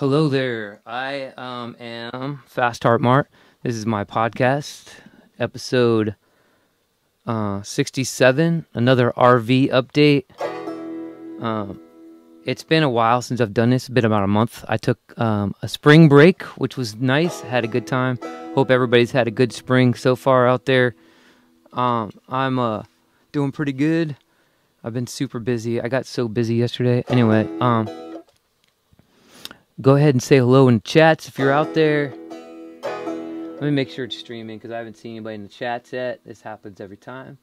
Hello there. I um, am Fast Heart Mart. This is my podcast, episode uh, 67, another RV update. Um, it's been a while since I've done this, it's been about a month. I took um, a spring break, which was nice, had a good time. Hope everybody's had a good spring so far out there. Um, I'm uh, doing pretty good. I've been super busy. I got so busy yesterday. Anyway, um, go ahead and say hello in the chats if you're out there. Let me make sure it's streaming because I haven't seen anybody in the chat yet. This happens every time.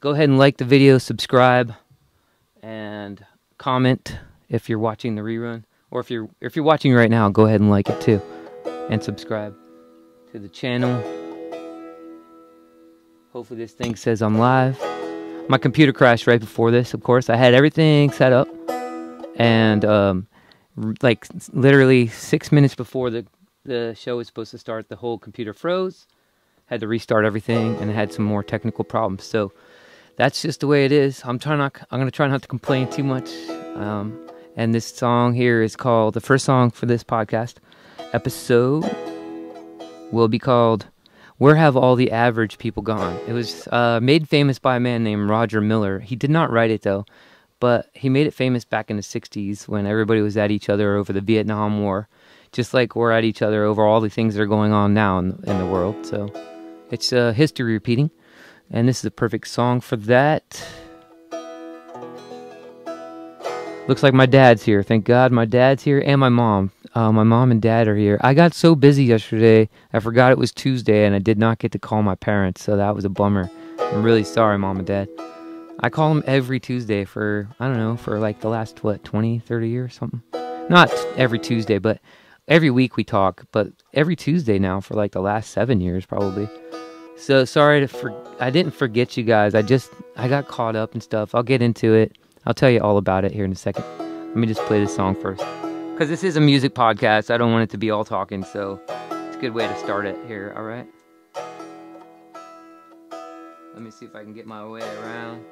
Go ahead and like the video, subscribe, and comment if you're watching the rerun, or if you're if you're watching right now, go ahead and like it too, and subscribe to the channel. Hopefully this thing says I'm live. My computer crashed right before this. Of course, I had everything set up, and um, like literally six minutes before the the show was supposed to start, the whole computer froze. Had to restart everything, and had some more technical problems. So that's just the way it is. I'm trying not. I'm gonna try not to complain too much. Um, and this song here is called the first song for this podcast episode will be called "Where Have All the Average People Gone." It was uh, made famous by a man named Roger Miller. He did not write it though, but he made it famous back in the '60s when everybody was at each other over the Vietnam War, just like we're at each other over all the things that are going on now in, in the world. So it's uh, history repeating, and this is a perfect song for that. Looks like my dad's here. Thank God my dad's here and my mom. Uh, my mom and dad are here. I got so busy yesterday, I forgot it was Tuesday and I did not get to call my parents, so that was a bummer. I'm really sorry, mom and dad. I call them every Tuesday for, I don't know, for like the last, what, 20, 30 years, something? Not every Tuesday, but every week we talk, but every Tuesday now for like the last seven years, probably. So sorry to for I didn't forget you guys. I just I got caught up and stuff. I'll get into it. I'll tell you all about it here in a second. Let me just play this song first. Because this is a music podcast. I don't want it to be all talking, so it's a good way to start it here, alright? Let me see if I can get my way around.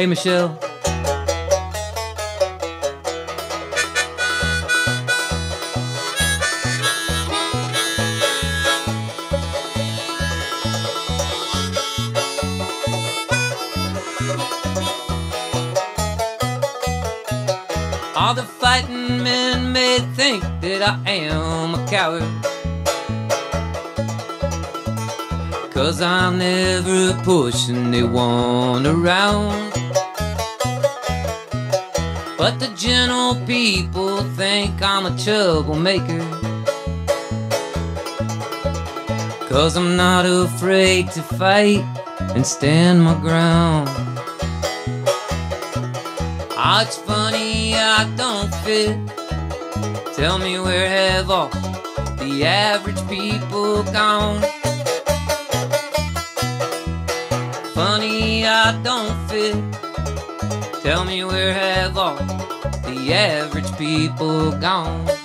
Hey, Michelle. All the fighting men may think that I am a coward. Cause I'm never pushing anyone around. But the gentle people think I'm a troublemaker. Cause I'm not afraid to fight and stand my ground. Ah, it's funny I don't fit. Tell me where have all the average people gone? Funny I don't fit. Tell me where have all the average people gone?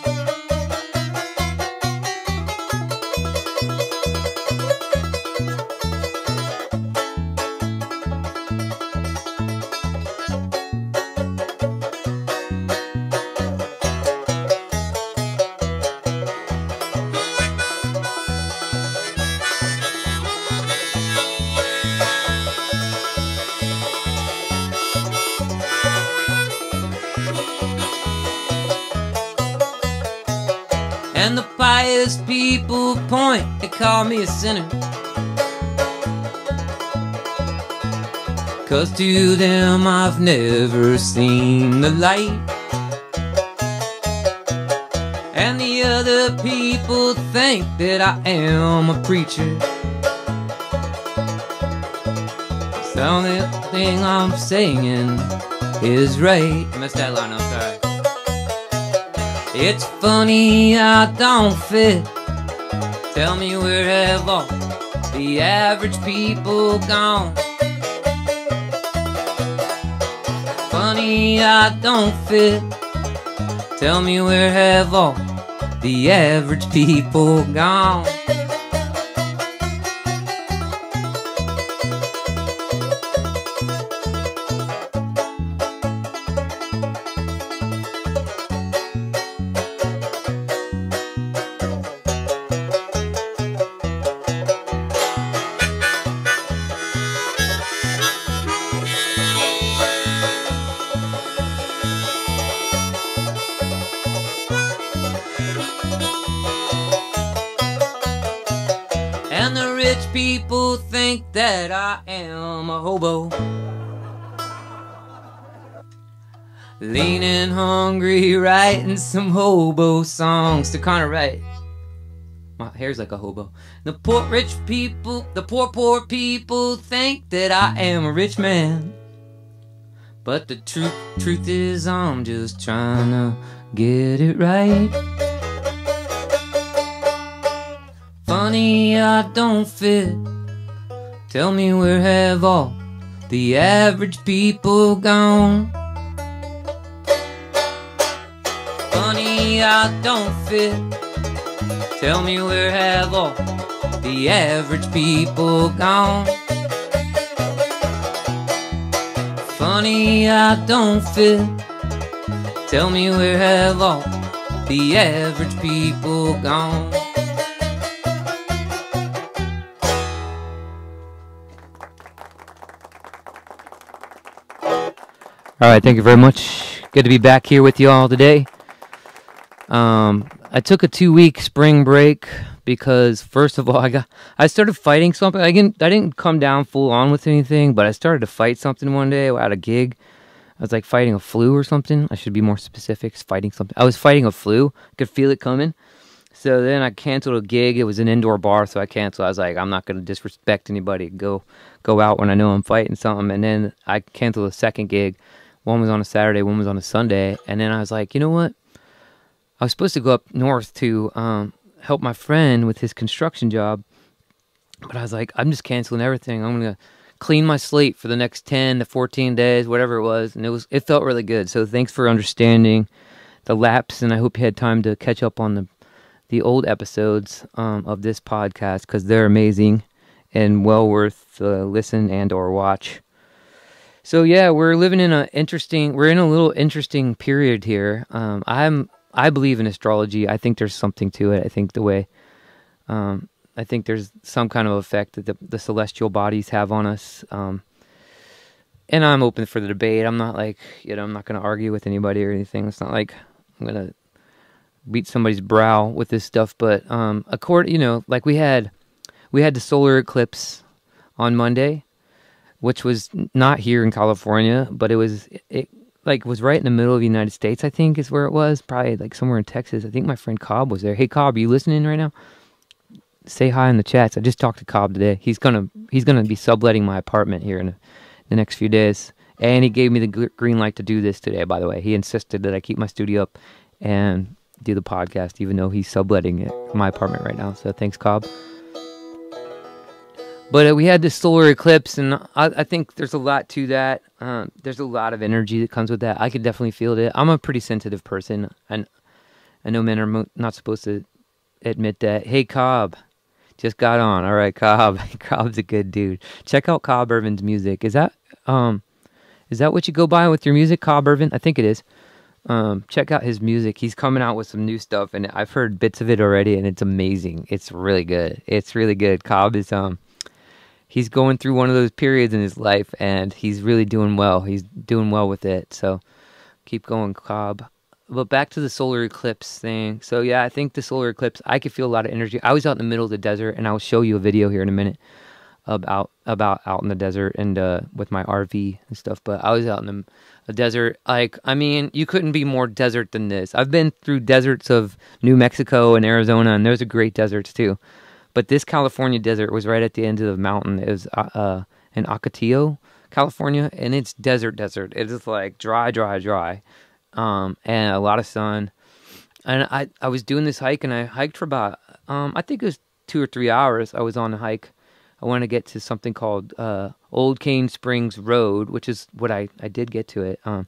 Call me a sinner. Cause to them I've never seen the light. And the other people think that I am a preacher. The only thing I'm saying is right. I missed that line, I'm sorry. It's funny I don't fit. Tell me where have all the average people gone? Funny I don't fit. Tell me where have all the average people gone. Some hobo songs to kind of write. My hair's like a hobo. The poor rich people, the poor poor people think that I am a rich man. But the truth, truth is, I'm just trying to get it right. Funny, I don't fit. Tell me where have all the average people gone? I don't fit. Tell me where have all the average people gone? Funny, I don't fit. Tell me where have all the average people gone? All right, thank you very much. Good to be back here with you all today. Um, I took a two-week spring break because first of all, I got I started fighting something. I didn't I didn't come down full on with anything, but I started to fight something one day at a gig. I was like fighting a flu or something. I should be more specific. Fighting something. I was fighting a flu. Could feel it coming. So then I canceled a gig. It was an indoor bar, so I canceled. I was like, I'm not gonna disrespect anybody. Go, go out when I know I'm fighting something. And then I canceled a second gig. One was on a Saturday, one was on a Sunday. And then I was like, you know what? I was supposed to go up north to um, help my friend with his construction job, but I was like, I'm just canceling everything. I'm gonna clean my slate for the next 10 to 14 days, whatever it was, and it was it felt really good. So thanks for understanding the lapse, and I hope you had time to catch up on the the old episodes um, of this podcast because they're amazing and well worth the listen and or watch. So yeah, we're living in a interesting. We're in a little interesting period here. Um, I'm I believe in astrology. I think there's something to it. I think the way, um, I think there's some kind of effect that the, the celestial bodies have on us. Um, and I'm open for the debate. I'm not like, you know, I'm not going to argue with anybody or anything. It's not like I'm going to beat somebody's brow with this stuff. But, um, according, you know, like we had, we had the solar eclipse on Monday, which was not here in California, but it was, it, like was right in the middle of the United States, I think is where it was. Probably like somewhere in Texas. I think my friend Cobb was there. Hey Cobb, are you listening right now? Say hi in the chats. I just talked to Cobb today. He's gonna he's gonna be subletting my apartment here in the next few days, and he gave me the green light to do this today. By the way, he insisted that I keep my studio up and do the podcast, even though he's subletting it my apartment right now. So thanks, Cobb. But uh, we had this solar eclipse, and I, I think there's a lot to that. Um, there's a lot of energy that comes with that. I could definitely feel it. I'm a pretty sensitive person, and I know men are mo- not supposed to admit that. Hey, Cobb, just got on. All right, Cobb. Cobb's a good dude. Check out Cobb Irvin's music. Is that um, is that what you go by with your music, Cobb Irvin? I think it is. Um, check out his music. He's coming out with some new stuff, and I've heard bits of it already, and it's amazing. It's really good. It's really good. Cobb is um he's going through one of those periods in his life and he's really doing well. He's doing well with it. So keep going, Cobb. But back to the solar eclipse thing. So yeah, I think the solar eclipse, I could feel a lot of energy. I was out in the middle of the desert and I'll show you a video here in a minute about about out in the desert and uh, with my RV and stuff. But I was out in the, the desert. Like, I mean, you couldn't be more desert than this. I've been through deserts of New Mexico and Arizona, and those are great deserts too. But this California desert was right at the end of the mountain. It was uh, uh, in Ocotillo, California, and it's desert, desert. It is like dry, dry, dry, um, and a lot of sun. And I, I was doing this hike, and I hiked for about, um, I think it was two or three hours. I was on a hike. I wanted to get to something called uh, Old Kane Springs Road, which is what I, I did get to it. Um,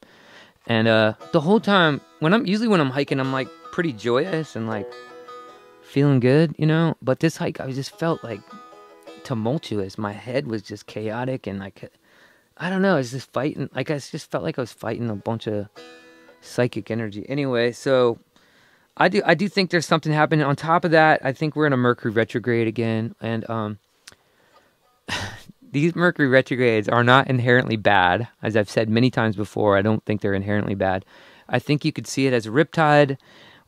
and uh, the whole time, when I'm usually when I'm hiking, I'm like pretty joyous and like feeling good, you know. But this hike, I just felt like tumultuous. My head was just chaotic and like, I don't know, I was just fighting. Like I just felt like I was fighting a bunch of psychic energy. Anyway, so I do I do think there's something happening. On top of that, I think we're in a Mercury retrograde again, and um, these Mercury retrogrades are not inherently bad. As I've said many times before, I don't think they're inherently bad. I think you could see it as a riptide.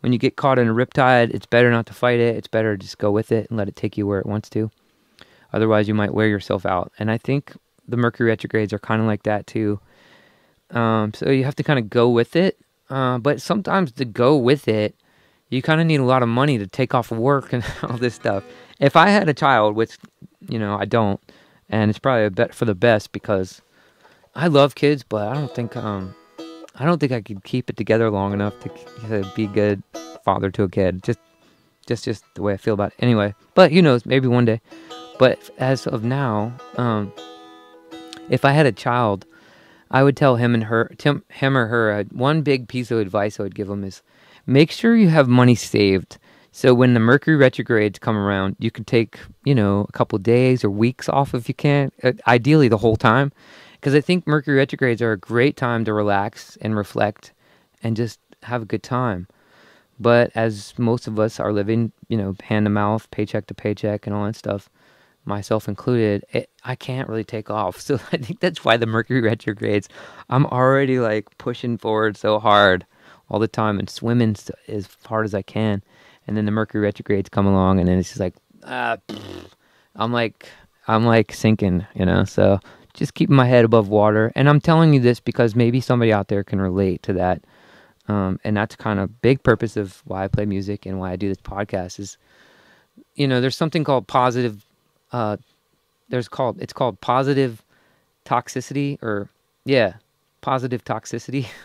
When you get caught in a riptide, it's better not to fight it. It's better to just go with it and let it take you where it wants to. Otherwise, you might wear yourself out. And I think the Mercury retrogrades are kind of like that too. Um, so you have to kind of go with it. Uh, but sometimes to go with it, you kind of need a lot of money to take off work and all this stuff. If I had a child, which you know I don't, and it's probably a bet for the best because I love kids, but I don't think um I don't think I could keep it together long enough to, to be a good father to a kid. Just just just the way I feel about it. Anyway, but who knows? Maybe one day. But as of now, um, if I had a child, I would tell him and her, him, him or her, uh, one big piece of advice I would give them is make sure you have money saved. So when the Mercury retrogrades come around, you can take, you know, a couple days or weeks off if you can. Uh, ideally, the whole time, because I think Mercury retrogrades are a great time to relax and reflect, and just have a good time. But as most of us are living, you know, hand to mouth, paycheck to paycheck, and all that stuff, myself included, it, I can't really take off. So I think that's why the Mercury retrogrades, I'm already like pushing forward so hard all the time and swimming as hard as I can. And then the Mercury retrogrades come along, and then it's just like, ah, I'm like, I'm like sinking, you know. So just keeping my head above water. And I'm telling you this because maybe somebody out there can relate to that. Um, and that's kind of big purpose of why I play music and why I do this podcast is, you know, there's something called positive. Uh, there's called it's called positive toxicity or yeah, positive toxicity.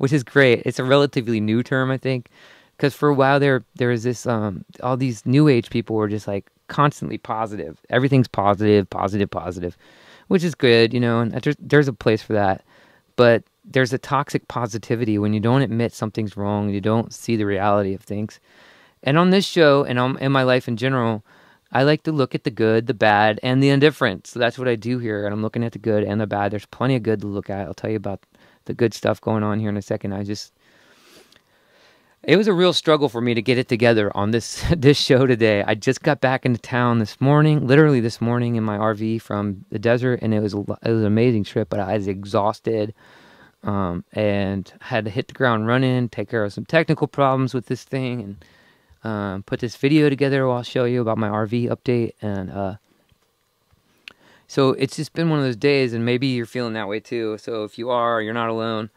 which is great. It's a relatively new term, I think, because for a while there there was this um all these new age people were just like constantly positive. Everything's positive, positive, positive, which is good, you know, and there's a place for that. But there's a toxic positivity when you don't admit something's wrong, you don't see the reality of things. And on this show and on, in my life in general, I like to look at the good, the bad, and the indifferent. So that's what I do here. And I'm looking at the good and the bad. There's plenty of good to look at. I'll tell you about the good stuff going on here in a second. I just it was a real struggle for me to get it together on this this show today. I just got back into town this morning, literally this morning in my RV from the desert, and it was it was an amazing trip. But I was exhausted, um, and had to hit the ground running, take care of some technical problems with this thing, and um, put this video together. I'll show you about my RV update, and uh, so it's just been one of those days, and maybe you're feeling that way too. So if you are, you're not alone.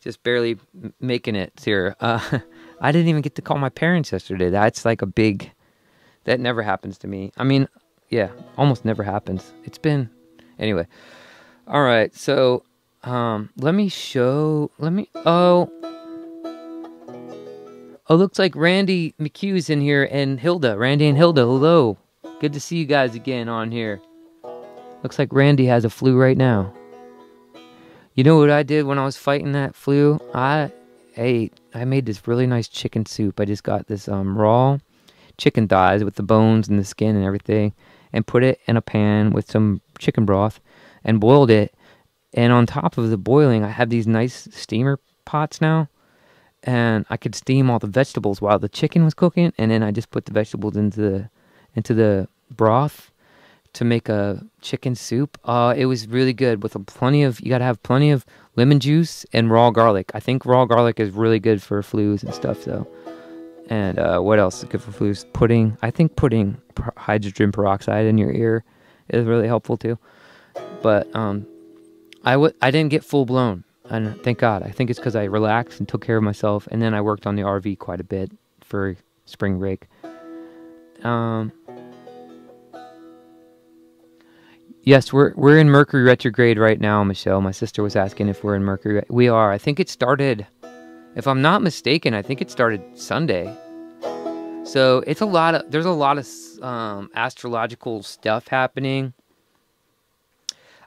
Just barely making it here. Uh, I didn't even get to call my parents yesterday. That's like a big. That never happens to me. I mean, yeah, almost never happens. It's been anyway. All right, so um, let me show. Let me. Oh, oh, looks like Randy McHugh's in here and Hilda. Randy and Hilda, hello. Good to see you guys again on here. Looks like Randy has a flu right now. You know what I did when I was fighting that flu? I ate, I made this really nice chicken soup. I just got this um, raw chicken thighs with the bones and the skin and everything and put it in a pan with some chicken broth and boiled it. And on top of the boiling, I have these nice steamer pots now. And I could steam all the vegetables while the chicken was cooking, and then I just put the vegetables into the into the broth to make a chicken soup. Uh, it was really good with a plenty of. You gotta have plenty of lemon juice and raw garlic. I think raw garlic is really good for flus and stuff. So, and uh, what else is good for flus? Pudding. I think putting hydrogen peroxide in your ear is really helpful too. But um, I w- I didn't get full blown, and thank God. I think it's because I relaxed and took care of myself, and then I worked on the RV quite a bit for spring break. Um, Yes, we're we're in Mercury retrograde right now, Michelle. My sister was asking if we're in Mercury. We are. I think it started, if I'm not mistaken, I think it started Sunday. So it's a lot of there's a lot of um, astrological stuff happening.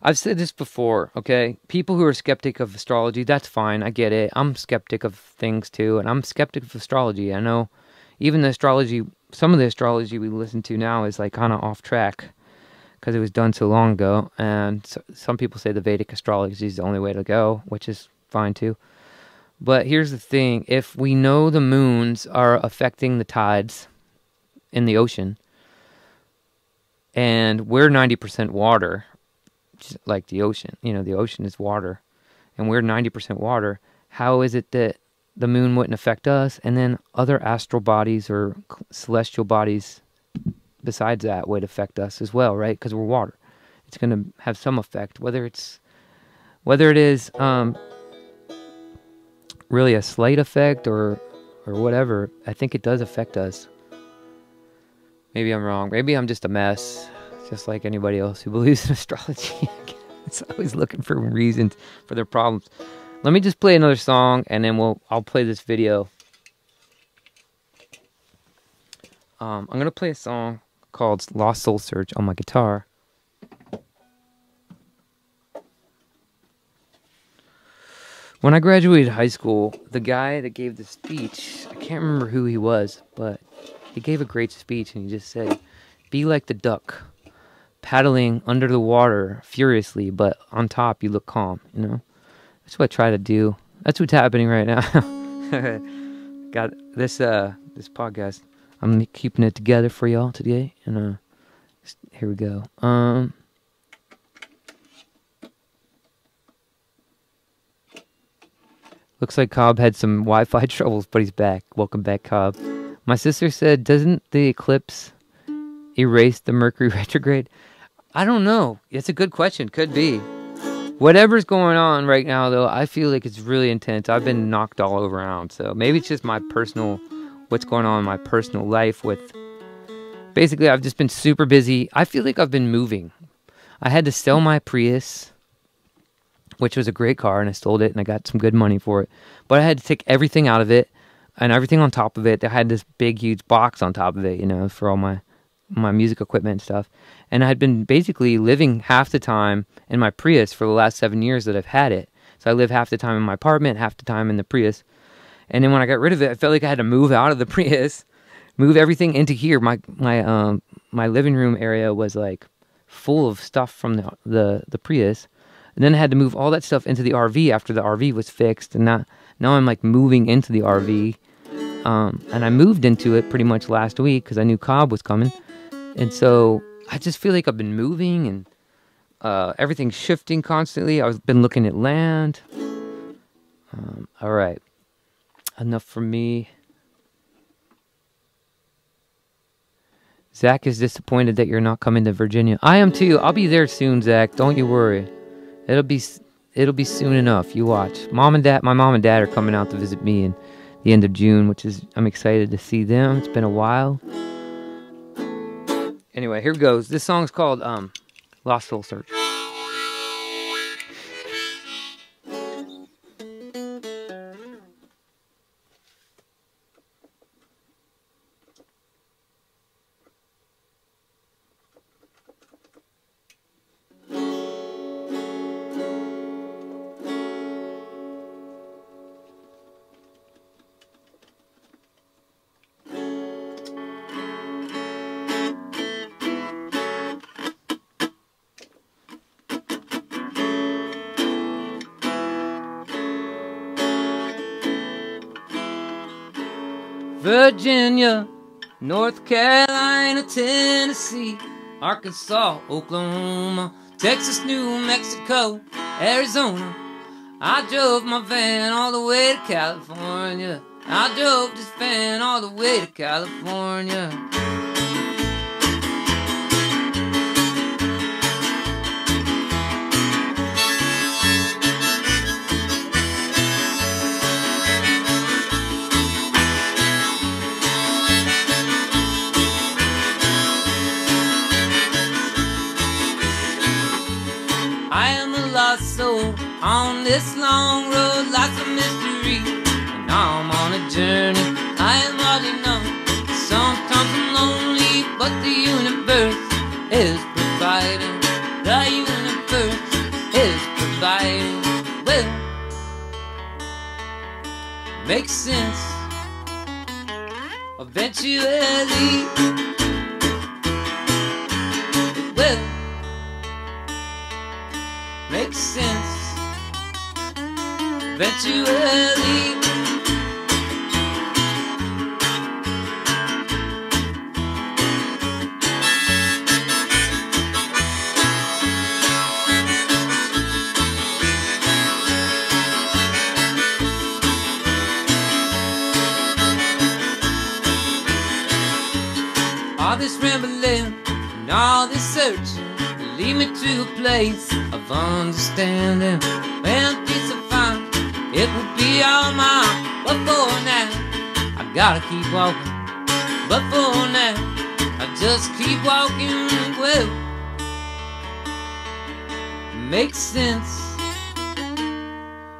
I've said this before, okay? People who are skeptic of astrology, that's fine. I get it. I'm skeptic of things too, and I'm skeptic of astrology. I know even the astrology, some of the astrology we listen to now is like kind of off track because it was done so long ago. And so, some people say the Vedic astrology is the only way to go, which is fine too. But here's the thing if we know the moons are affecting the tides in the ocean, and we're 90% water, like the ocean. You know, the ocean is water, and we're 90% water. How is it that the moon wouldn't affect us, and then other astral bodies or celestial bodies besides that would affect us as well, right? Because we're water. It's going to have some effect, whether it's whether it is um, really a slight effect or or whatever. I think it does affect us. Maybe I'm wrong. Maybe I'm just a mess just like anybody else who believes in astrology. it's always looking for reasons for their problems. Let me just play another song, and then we'll I'll play this video. Um, I'm gonna play a song called "Lost Soul Search" on my guitar. When I graduated high school, the guy that gave the speech, I can't remember who he was, but he gave a great speech and he just said, Be like the duck paddling under the water furiously, but on top you look calm, you know? That's what I try to do. That's what's happening right now. Got this uh this podcast. I'm keeping it together for y'all today and uh here we go. Um Looks like Cobb had some Wi-Fi troubles, but he's back. Welcome back, Cobb. My sister said, "Doesn't the eclipse erase the Mercury retrograde?" I don't know. It's a good question. Could be. Whatever's going on right now, though, I feel like it's really intense. I've been knocked all around. So maybe it's just my personal, what's going on in my personal life with. Basically, I've just been super busy. I feel like I've been moving. I had to sell my Prius, which was a great car, and I sold it and I got some good money for it. But I had to take everything out of it and everything on top of it. I had this big, huge box on top of it, you know, for all my my music equipment and stuff. And I had been basically living half the time in my Prius for the last seven years that I've had it. So I live half the time in my apartment, half the time in the Prius. And then when I got rid of it, I felt like I had to move out of the Prius, move everything into here. My my um my living room area was like full of stuff from the the, the Prius. And then I had to move all that stuff into the RV after the RV was fixed. And now now I'm like moving into the RV. Um, and I moved into it pretty much last week because I knew Cobb was coming. And so I just feel like I've been moving and uh, everything's shifting constantly. I've been looking at land. Um, all right. Enough for me. Zach is disappointed that you're not coming to Virginia. I am too. I'll be there soon, Zach. Don't you worry. It'll be it'll be soon enough. You watch. Mom and dad, my mom and dad are coming out to visit me in the end of June, which is I'm excited to see them. It's been a while. Anyway, here goes. This song's called um, Lost Soul Search. Arkansas, Oklahoma, Texas, New Mexico, Arizona. I drove my van all the way to California. I drove this van all the way to California. On this long road, lots of mystery. And I'm on a journey I am hardly known. Sometimes I'm lonely, but the universe is providing. The universe is providing. Well, makes sense eventually. Eventually. All this rambling and all this searching lead me to a place of understanding. When peace find, it will be all mine. But for now, I gotta keep walking. But for now, I just keep walking. Well, makes sense.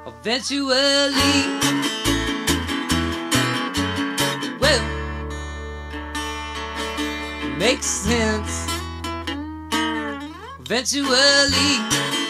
Eventually, well makes sense. Eventually.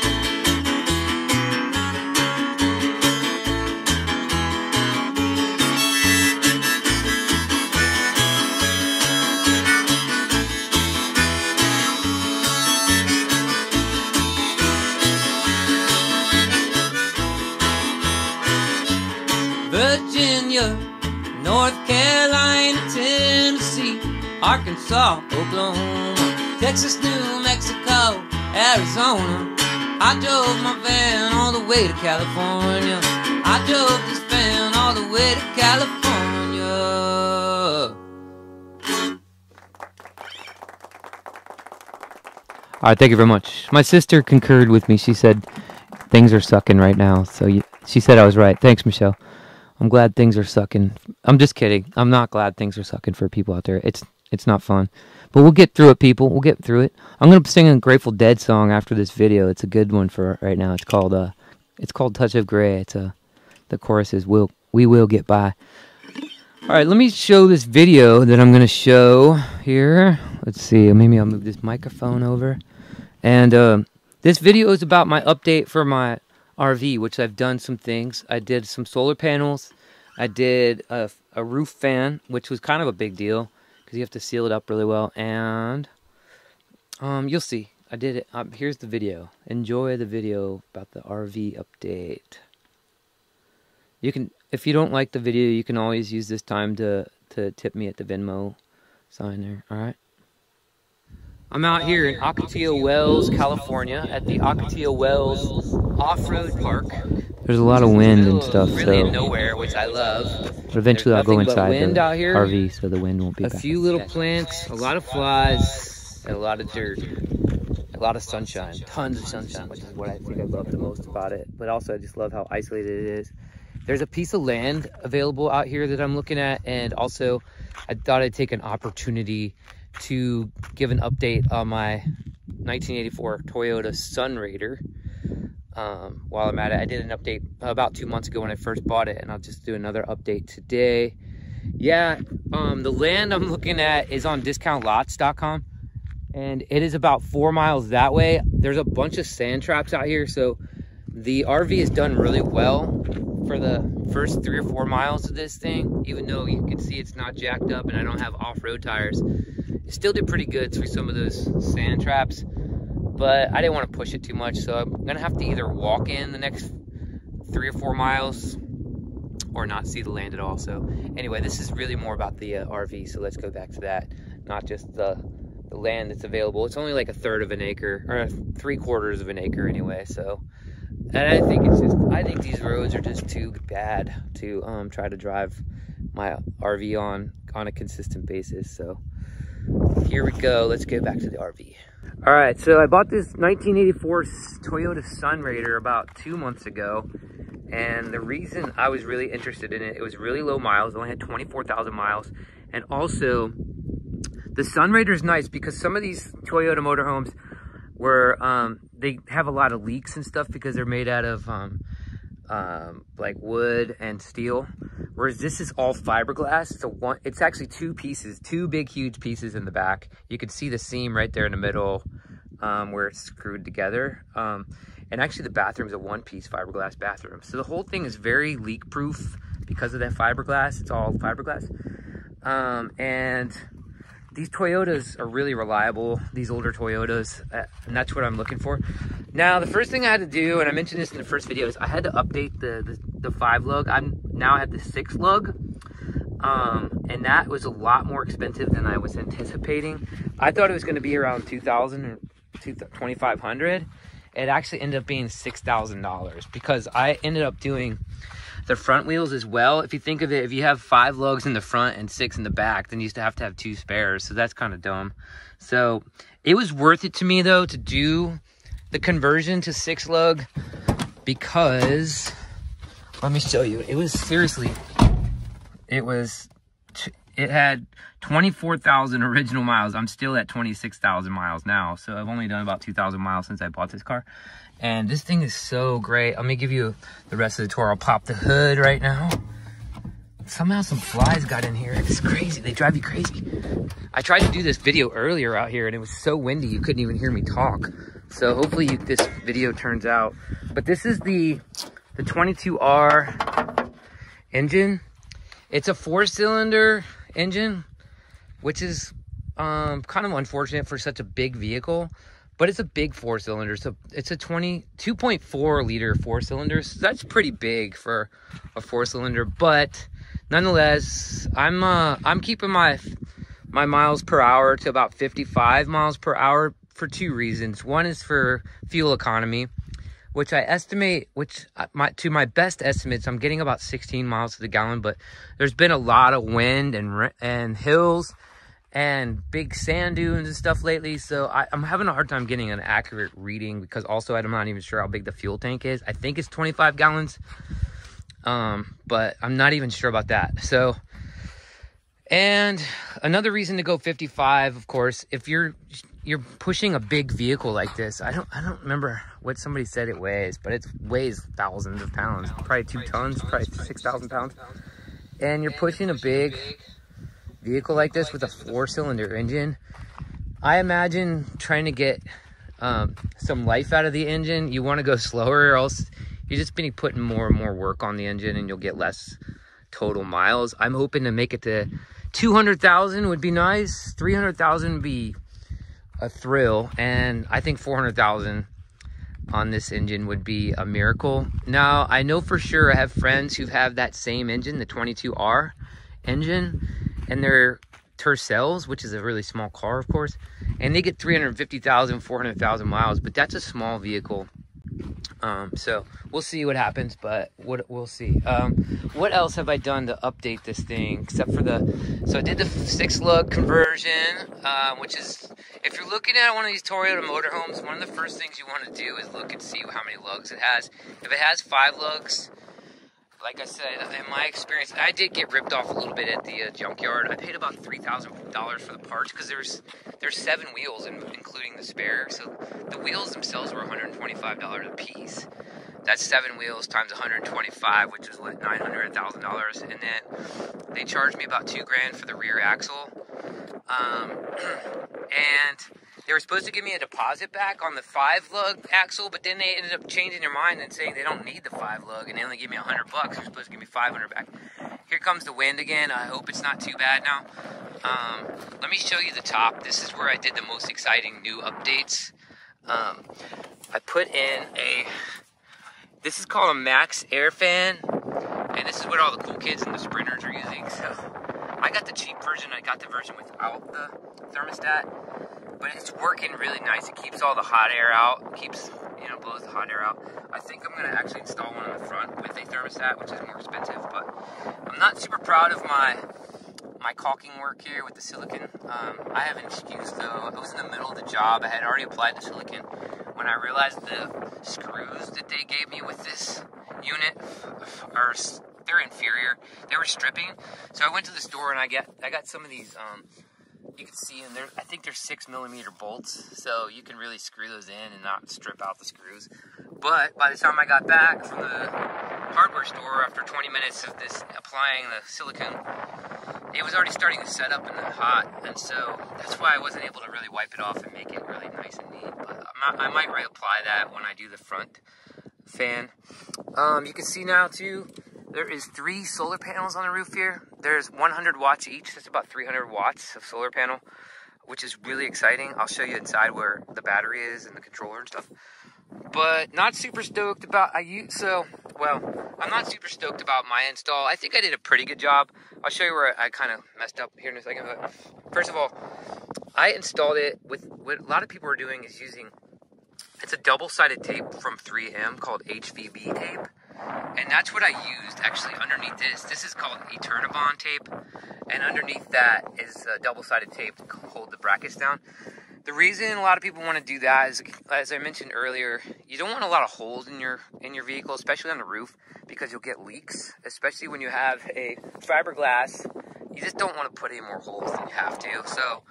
North Carolina, Tennessee. Arkansas, Oklahoma, Texas, New Mexico, Arizona. I drove my van all the way to California. I drove this van all the way to California. All right, thank you very much. My sister concurred with me. She said things are sucking right now. So you, she said I was right. Thanks, Michelle. I'm glad things are sucking. I'm just kidding. I'm not glad things are sucking for people out there. It's it's not fun. But we'll get through it, people. We'll get through it. I'm gonna sing a Grateful Dead song after this video. It's a good one for right now. It's called uh, it's called Touch of Grey. It's a, uh, the chorus is "Will We Will Get By." All right, let me show this video that I'm gonna show here. Let's see. Maybe I'll move this microphone over. And uh, this video is about my update for my RV, which I've done some things. I did some solar panels. I did a, a roof fan, which was kind of a big deal because you have to seal it up really well. And um, you'll see. I did it. Um, here's the video. Enjoy the video about the RV update. You can, if you don't like the video, you can always use this time to to tip me at the Venmo sign there. All right. I'm out here in Ocotillo Wells, California, at the Ocotillo Wells Off-Road Park. There's a lot of wind and stuff, really so nowhere, which I love. But eventually, I'll go inside the RV, so the wind won't be. A back. few little plants, a lot of flies, and a lot of dirt, a lot of sunshine, tons of sunshine, which is what I think I love the most about it. But also, I just love how isolated it is. There's a piece of land available out here that I'm looking at, and also, I thought I'd take an opportunity to give an update on my 1984 Toyota Sunrader um, while I'm at it. I did an update about two months ago when I first bought it, and I'll just do another update today. Yeah, um, the land I'm looking at is on discountlots.com, and it is about four miles that way. There's a bunch of sand traps out here, so the RV has done really well for the first three or four miles of this thing, even though you can see it's not jacked up and I don't have off-road tires. It still did pretty good through some of those sand traps but I didn't want to push it too much, so I'm gonna have to either walk in the next three or four miles or not see the land at all. So anyway, this is really more about the uh, RV, so let's go back to that, not just the, the land that's available. It's only like a third of an acre, or three quarters of an acre anyway, so and I think it's just, I think these roads are just too bad to um, try to drive my RV on on a consistent basis. So here we go. Let's go back to the RV. All right, so I bought this 1984 Toyota Sunrader about two months ago. And the reason I was really interested in it, it was really low miles, it only had 24,000 miles. And also, the Sunrader is nice because some of these Toyota motorhomes were, um, they have a lot of leaks and stuff because they're made out of um, um, like wood and steel. Whereas this is all fiberglass. It's a one. It's actually two pieces, two big, huge pieces in the back. You can see the seam right there in the middle um, where it's screwed together. Um, and actually, the bathroom is a one-piece fiberglass bathroom. So the whole thing is very leak-proof because of that fiberglass. It's all fiberglass. Um, and these Toyotas are really reliable, these older Toyotas, uh, and that's what I'm looking for. Now, the first thing I had to do, and I mentioned this in the first video, is I had to update the, the, the five lug. I'm now I have the six lug, um, and that was a lot more expensive than I was anticipating. I thought it was going to be around 2000 or 2500 It actually ended up being $6,000 because I ended up doing the front wheels as well. If you think of it, if you have five lugs in the front and six in the back, then you used to have to have two spares. So that's kind of dumb. So it was worth it to me though to do the conversion to six lug because let me show you. It was seriously, it was, it had 24,000 original miles. I'm still at 26,000 miles now. So I've only done about 2,000 miles since I bought this car. And this thing is so great. Let me give you the rest of the tour. I'll pop the hood right now. Somehow some flies got in here. It's crazy. They drive you crazy. I tried to do this video earlier out here and it was so windy you couldn't even hear me talk. So hopefully you, this video turns out. But this is the, the 22R engine. It's a four cylinder engine, which is um, kind of unfortunate for such a big vehicle but it's a big four cylinder. So it's a 20, 2.4 liter four cylinder. So that's pretty big for a four cylinder, but nonetheless, I'm, uh, I'm keeping my, my miles per hour to about 55 miles per hour for two reasons. One is for fuel economy, which I estimate, which uh, my, to my best estimates, I'm getting about 16 miles to the gallon, but there's been a lot of wind and, and hills and big sand dunes and stuff lately. So I, am having a hard time getting an accurate reading because also I'm not even sure how big the fuel tank is. I think it's 25 gallons, um, but I'm not even sure about that. So, and another reason to go 55, of course, if you're you're pushing a big vehicle like this, I don't I don't remember what somebody said it weighs, but it weighs thousands of pounds, probably two tons, probably six thousand pounds, and you're pushing a big vehicle like this with a four cylinder engine, I imagine trying to get um, some life out of the engine, you want to go slower or else you're just be putting more and more work on the engine and you'll get less total miles. I'm hoping to make it to 200,000 would be nice. 300,000 would be a thrill. And I think 400,000 on this engine would be a miracle. Now, I know for sure I have friends who have that same engine, the 22R engine, and they're Tercels, which is a really small car, of course, and they get 350,000, 400,000 miles, but that's a small vehicle. Um, so we'll see what happens, but what we'll see. Um, what else have I done to update this thing except for the? So I did the six lug conversion, uh, which is if you're looking at one of these Toyota motorhomes, one of the first things you want to do is look and see how many lugs it has. If it has five lugs, like I said, in my experience, I did get ripped off a little bit at the uh, junkyard. I paid about three thousand dollars for the parts because there's there's seven wheels, in, including the spare. So the wheels themselves were one hundred twenty-five dollars a piece. That's seven wheels times one hundred twenty-five, which is what nine hundred thousand dollars. And then they charged me about two grand for the rear axle, um, and they were supposed to give me a deposit back on the five lug axle, but then they ended up changing their mind and saying they don't need the five lug, and they only give me a hundred bucks. They're supposed to give me five hundred back. Here comes the wind again. I hope it's not too bad now. Um, let me show you the top. This is where I did the most exciting new updates. Um, I put in a. This is called a MaxAir Fan, and this is what all the cool kids and the sprinters are using. So I got the cheap version. I got the version without the thermostat but it's working really nice. It keeps all the hot air out, keeps, you know, blows the hot air out. I think I'm gonna actually install one in the front with a thermostat, which is more expensive, but I'm not super proud of my my caulking work here with the silicon. Um, I have an excuse though. I was in the middle of the job. I had already applied the silicon when I realized the screws that they gave me with this unit are they're inferior. They were stripping, so I went to the store and I get I got some of these um, you can see in there, I think they're six millimeter bolts, so you can really screw those in and not strip out the screws. But by the time I got back from the hardware store after 20 minutes of this applying the silicone, it was already starting to set up in the hot, and so that's why I wasn't able to really wipe it off and make it really nice and neat. But i might reapply that when I do the front fan. Um, you can see now too, there is three solar panels on the roof here. there's 100 watts each. That's about 300 watts of solar panel, which is really exciting. I'll show you inside where the battery is and the controller and stuff. But not super stoked about I use so well. I'm not super stoked about my install. I think I did a pretty good job. I'll show you where I kind of messed up here in a second. But first of all, I installed it with what a lot of people are doing is using it's a double-sided tape from 3M called HVB tape. And that's what I used actually underneath this. This is called Eternabond tape. And underneath that is a double-sided tape to hold the brackets down. The reason a lot of people want to do that is, as I mentioned earlier, you don't want a lot of holes in your in your vehicle, especially on the roof, because you'll get leaks. Especially when you have a fiberglass, you just don't want to put any more holes than you have to. So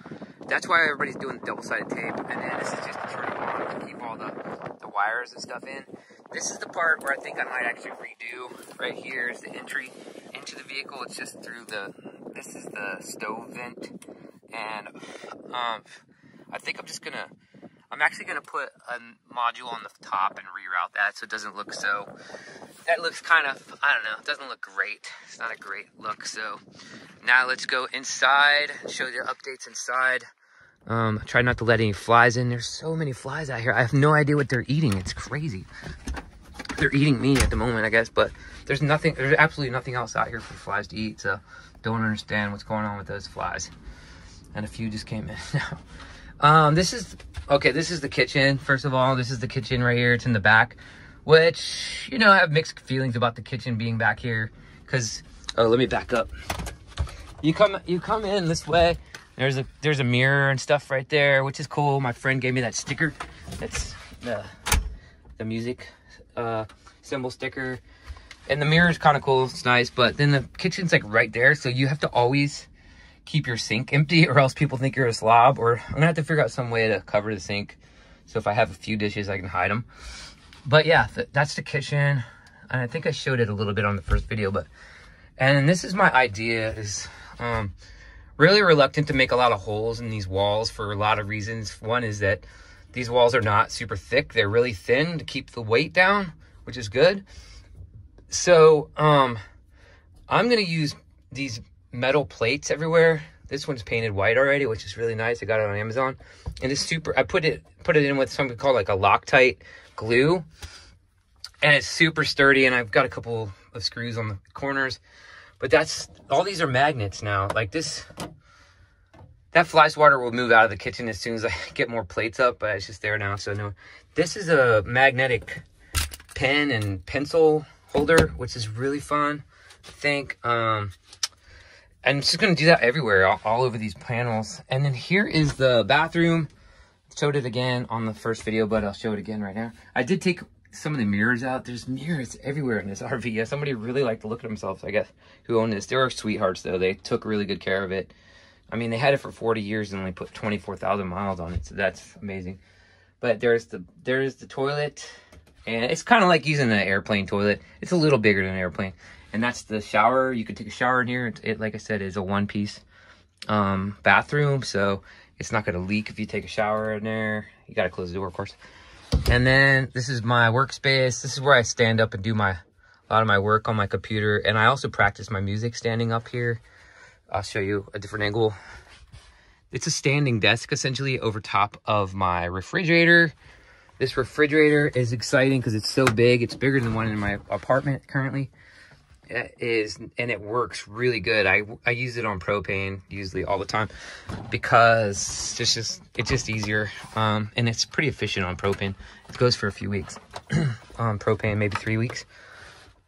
that's why everybody's doing double-sided tape. And then this is just on to keep all the, the wires and stuff in. This is the part where I think I might actually redo. Right here is the entry into the vehicle. It's just through the, this is the stove vent. And um, I think I'm just gonna, I'm actually gonna put a module on the top and reroute that so it doesn't look so, that looks kind of, I don't know, it doesn't look great. It's not a great look. So now let's go inside, show you the updates inside. Um, try not to let any flies in. There's so many flies out here. I have no idea what they're eating. It's crazy. They're eating me at the moment, I guess, but there's nothing, there's absolutely nothing else out here for flies to eat. So don't understand what's going on with those flies. And a few just came in now. Um, this is, okay, this is the kitchen. First of all, this is the kitchen right here. It's in the back, which, you know, I have mixed feelings about the kitchen being back here. Cause, oh, let me back up. You come, you come in this way. There's a, there's a mirror and stuff right there, which is cool. My friend gave me that sticker. That's the, the music, uh, symbol sticker. And the mirror is kind of cool. It's nice. But then the kitchen's like right there. So you have to always keep your sink empty or else people think you're a slob or I'm gonna have to figure out some way to cover the sink. So if I have a few dishes, I can hide them. But yeah, th that's the kitchen. And I think I showed it a little bit on the first video, but, and this is my idea is, um, really reluctant to make a lot of holes in these walls for a lot of reasons. One is that these walls are not super thick. They're really thin to keep the weight down, which is good. So, um, I'm going to use these metal plates everywhere. This one's painted white already, which is really nice. I got it on Amazon. And it's super, I put it, put it in with something called like a Loctite glue. And it's super sturdy. And I've got a couple of screws on the corners. But that's, all these are magnets now. Like this, that fly swatter will move out of the kitchen as soon as I get more plates up. But it's just there now. So no, this is a magnetic pen and pencil holder, which is really fun. I think, um, it's just going to do that everywhere, all, all, over these panels. And then here is the bathroom. Showed it again on the first video, but I'll show it again right now. I did take some of the mirrors out. There's mirrors everywhere in this RV. Yeah, somebody really liked to look at themselves, I guess, who owned this. They were sweethearts, though. They took really good care of it. I mean, they had it for 40 years and only put 24,000 miles on it, so that's amazing. But there's the there's the toilet, and it's kind of like using an airplane toilet. It's a little bigger than an airplane and that's the shower. You could take a shower in here. It, it like I said, is a one-piece um, bathroom, so it's not going to leak if you take a shower in there. You got to close the door, of course. And then this is my workspace. This is where I stand up and do my a lot of my work on my computer. And I also practice my music standing up here. I'll show you a different angle. It's a standing desk, essentially, over top of my refrigerator. This refrigerator is exciting because it's so big. It's bigger than one in my apartment currently is and it works really good. I I use it on propane usually all the time because it's just it's just easier um, and it's pretty efficient on propane. It goes for a few weeks on propane, maybe three weeks.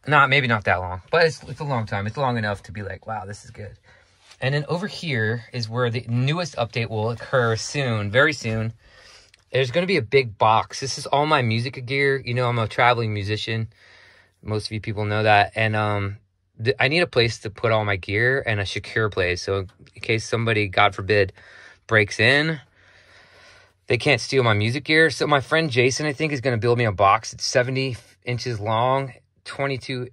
Not maybe not that long, but it's it's a long time. It's long enough to be like, wow, this is good. And then over here is where the newest update will occur soon, very soon. There's going to be a big box. This is all my music gear. You know, I'm a traveling musician. Most of you people know that. And um, I need a place to put all my gear and a secure place. So in case somebody, God forbid, breaks in, they can't steal my music gear. So my friend Jason, I think, is going to build me a box. It's 70 inches long, 22,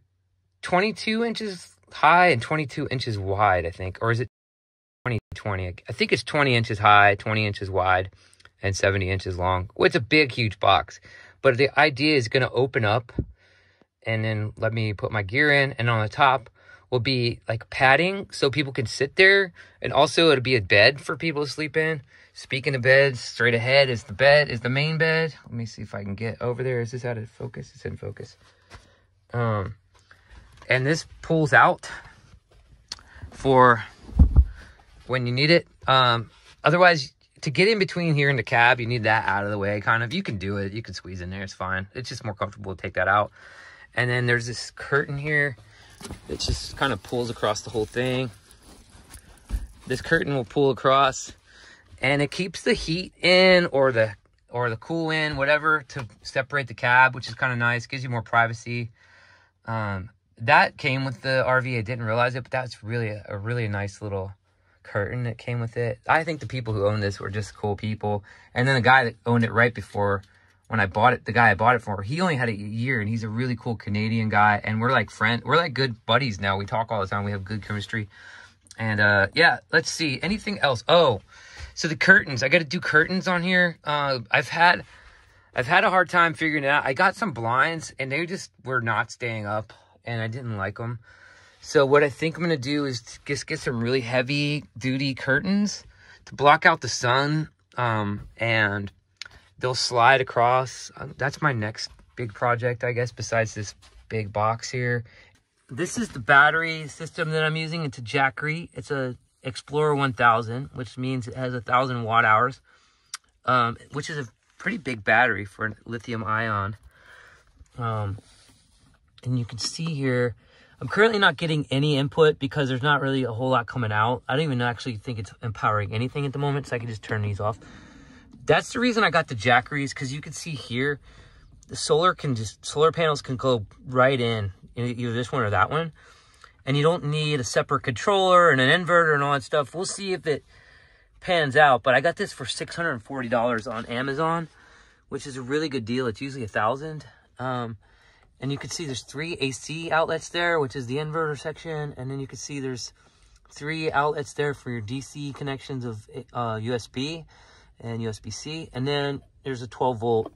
22 inches high, and 22 inches wide, I think. Or is it 20, 20? I think it's 20 inches high, 20 inches wide, and 70 inches long. Well, it's a big, huge box. But the idea is going to open up and then let me put my gear in. And on the top will be like padding so people can sit there. And also it'll be a bed for people to sleep in. Speaking of beds, straight ahead is the bed, is the main bed. Let me see if I can get over there. Is this out of focus? It's in focus. Um, and this pulls out for when you need it. Um, otherwise, to get in between here and the cab, you need that out of the way, kind of. You can do it. You can squeeze in there. It's fine. It's just more comfortable to take that out. And then there's this curtain here that just kind of pulls across the whole thing. This curtain will pull across and it keeps the heat in or the or the cool in, whatever, to separate the cab, which is kind of nice. Gives you more privacy. Um, that came with the RV. I didn't realize it, but that's really a, a really nice little curtain that came with it. I think the people who own this were just cool people. And then the guy that owned it right before when I bought it, the guy I bought it for, he only had a year and he's a really cool Canadian guy. And we're like friend, we're like good buddies now. We talk all the time. We have good chemistry. And uh, yeah, let's see. Anything else? Oh, so the curtains. I got to do curtains on here. Uh, I've had, I've had a hard time figuring it out. I got some blinds and they just were not staying up, and I didn't like them. So what I think I'm gonna do is just get some really heavy duty curtains to block out the sun, um, and they'll slide across. Uh, that's my next big project, I guess, besides this big box here. This is the battery system that I'm using. It's a Jackery. It's a Explorer 1000, which means it has a thousand watt hours, um, which is a pretty big battery for a lithium ion. Um, and you can see here, I'm currently not getting any input because there's not really a whole lot coming out. I don't even actually think it's empowering anything at the moment, so I can just turn these off. That's the reason I got the Jackeries, because you can see here, the solar can just, solar panels can go right in, either this one or that one. And you don't need a separate controller and an inverter and all that stuff. We'll see if it pans out, but I got this for $640 on Amazon, which is a really good deal. It's usually a thousand. Um, and you can see there's three AC outlets there, which is the inverter section. And then you can see there's three outlets there for your DC connections of uh, USB and USB-C. And then there's a 12 volt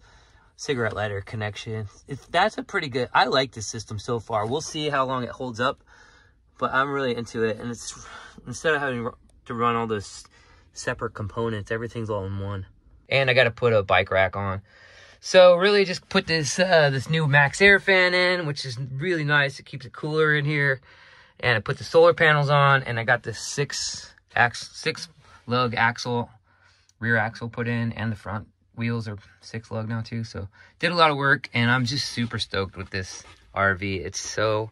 cigarette lighter connection. That's a pretty good, I like this system so far. We'll see how long it holds up, but I'm really into it. And it's, instead of having to run all those separate components, everything's all in one. And I got to put a bike rack on. So really just put this uh, this new MaxAir fan in, which is really nice. It keeps it cooler in here. And I put the solar panels on, and I got this six ax six lug axle, rear axle put in, and the front wheels are six lug now too. So did a lot of work, and I'm just super stoked with this RV. It's so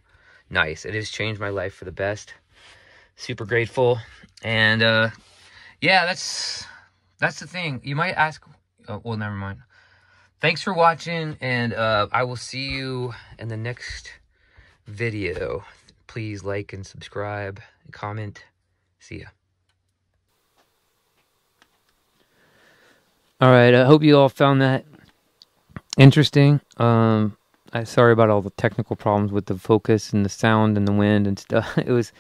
nice. It has changed my life for the best. Super grateful, and uh, yeah, that's that's the thing. You might ask. Oh, well, never mind. Thanks for watching, and uh, I will see you in the next video. Please like and subscribe, and comment. See ya. All right, I hope you all found that interesting. Um, I'm sorry about all the technical problems with the focus and the sound and the wind and stuff. It was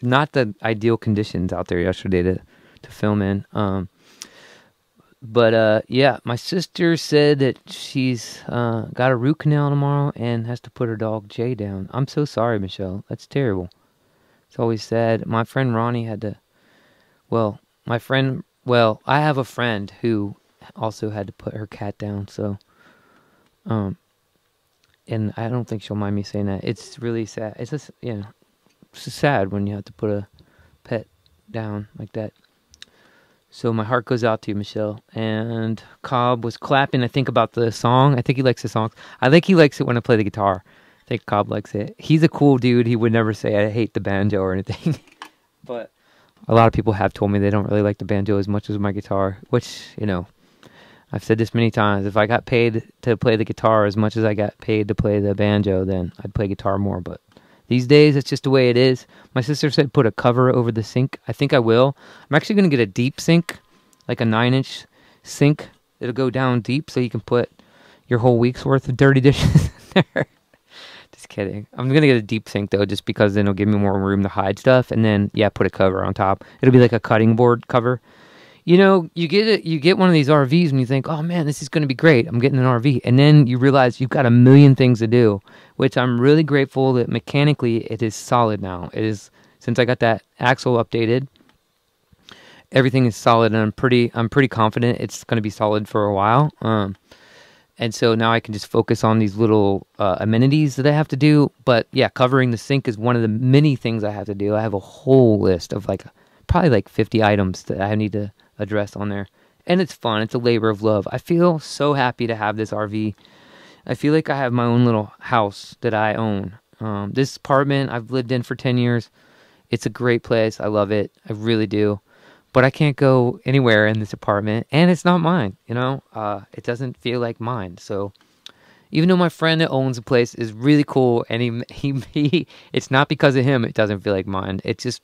not the ideal conditions out there yesterday to to film in. Um, but uh, yeah, my sister said that she's uh, got a root canal tomorrow and has to put her dog Jay down. I'm so sorry, Michelle. That's terrible. It's always sad. My friend Ronnie had to. Well, my friend. Well, I have a friend who also had to put her cat down. So, um, and I don't think she'll mind me saying that. It's really sad. It's just you know, it's sad when you have to put a pet down like that. So my heart goes out to you, Michelle. And Cobb was clapping, I think, about the song. I think he likes the song. I think he likes it when I play the guitar. I think Cobb likes it. He's a cool dude. He would never say I hate the banjo or anything. but a lot of people have told me they don't really like the banjo as much as my guitar, which, you know, I've said this many times. If I got paid to play the guitar as much as I got paid to play the banjo, then I'd play guitar more. But these days, it's just the way it is. My sister said put a cover over the sink. I think I will. I'm actually going to get a deep sink, like a nine inch sink. It'll go down deep so you can put your whole week's worth of dirty dishes in there. just kidding. I'm going to get a deep sink though, just because then it'll give me more room to hide stuff. And then, yeah, put a cover on top. It'll be like a cutting board cover. You know, you get it, you get one of these RVs and you think, oh man, this is going to be great. I'm getting an RV, and then you realize you've got a million things to do, which I'm really grateful that mechanically it is solid now. It is since I got that axle updated, everything is solid, and I'm pretty I'm pretty confident it's going to be solid for a while. Um, and so now I can just focus on these little uh, amenities that I have to do. But yeah, covering the sink is one of the many things I have to do. I have a whole list of like probably like 50 items that I need to address on there. And it's fun. It's a labor of love. I feel so happy to have this RV. I feel like I have my own little house that I own. Um, this apartment I've lived in for 10 years. It's a great place. I love it. I really do. But I can't go anywhere in this apartment, and it's not mine. You know, uh, it doesn't feel like mine. So, even though my friend that owns the place is really cool, and he he, he it's not because of him. It doesn't feel like mine. It's just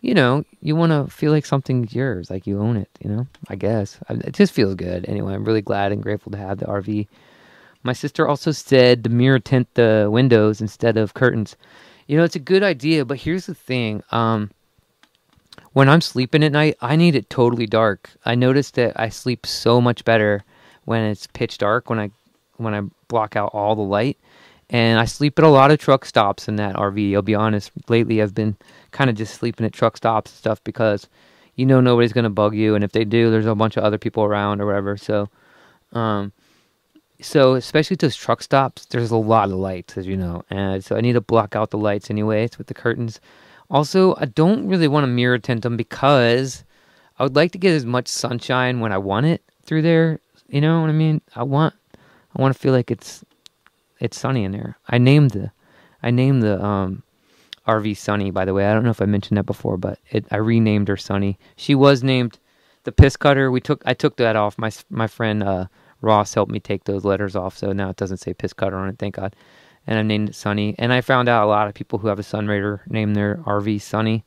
you know, you want to feel like something's yours, like you own it, you know, I guess. It just feels good. Anyway, I'm really glad and grateful to have the RV. My sister also said the mirror tint the windows instead of curtains. You know, it's a good idea, but here's the thing. Um, when I'm sleeping at night, I need it totally dark. I notice that I sleep so much better when it's pitch dark, when I when I block out all the light. And I sleep at a lot of truck stops in that RV. I'll be honest. Lately, I've been kind of just sleeping at truck stops and stuff because you know nobody's gonna bug you, and if they do, there's a bunch of other people around or whatever. So, um, so especially those truck stops, there's a lot of lights, as you know, and so I need to block out the lights anyways with the curtains. Also, I don't really want to mirror tint them because I would like to get as much sunshine when I want it through there. You know what I mean? I want I want to feel like it's it's sunny in there. I named the I named the um RV Sunny, by the way. I don't know if I mentioned that before, but it, I renamed her Sunny. She was named the Piss Cutter. We took I took that off. My my friend uh, Ross helped me take those letters off, so now it doesn't say Piss Cutter on it. Thank God. And I named it Sunny. And I found out a lot of people who have a Sunrader name their RV Sunny,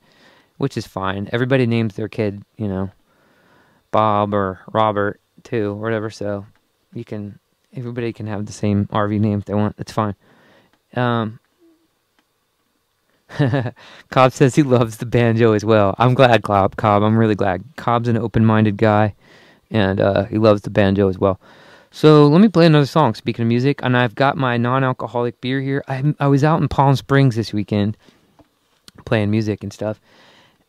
which is fine. Everybody names their kid, you know, Bob or Robert too, or whatever. So you can everybody can have the same RV name if they want. That's fine. Um, Cobb says he loves the banjo as well. I'm glad, Cobb. Cobb, I'm really glad. Cobb's an open-minded guy, and uh, he loves the banjo as well. So let me play another song. Speaking of music, and I've got my non-alcoholic beer here. I I was out in Palm Springs this weekend, playing music and stuff,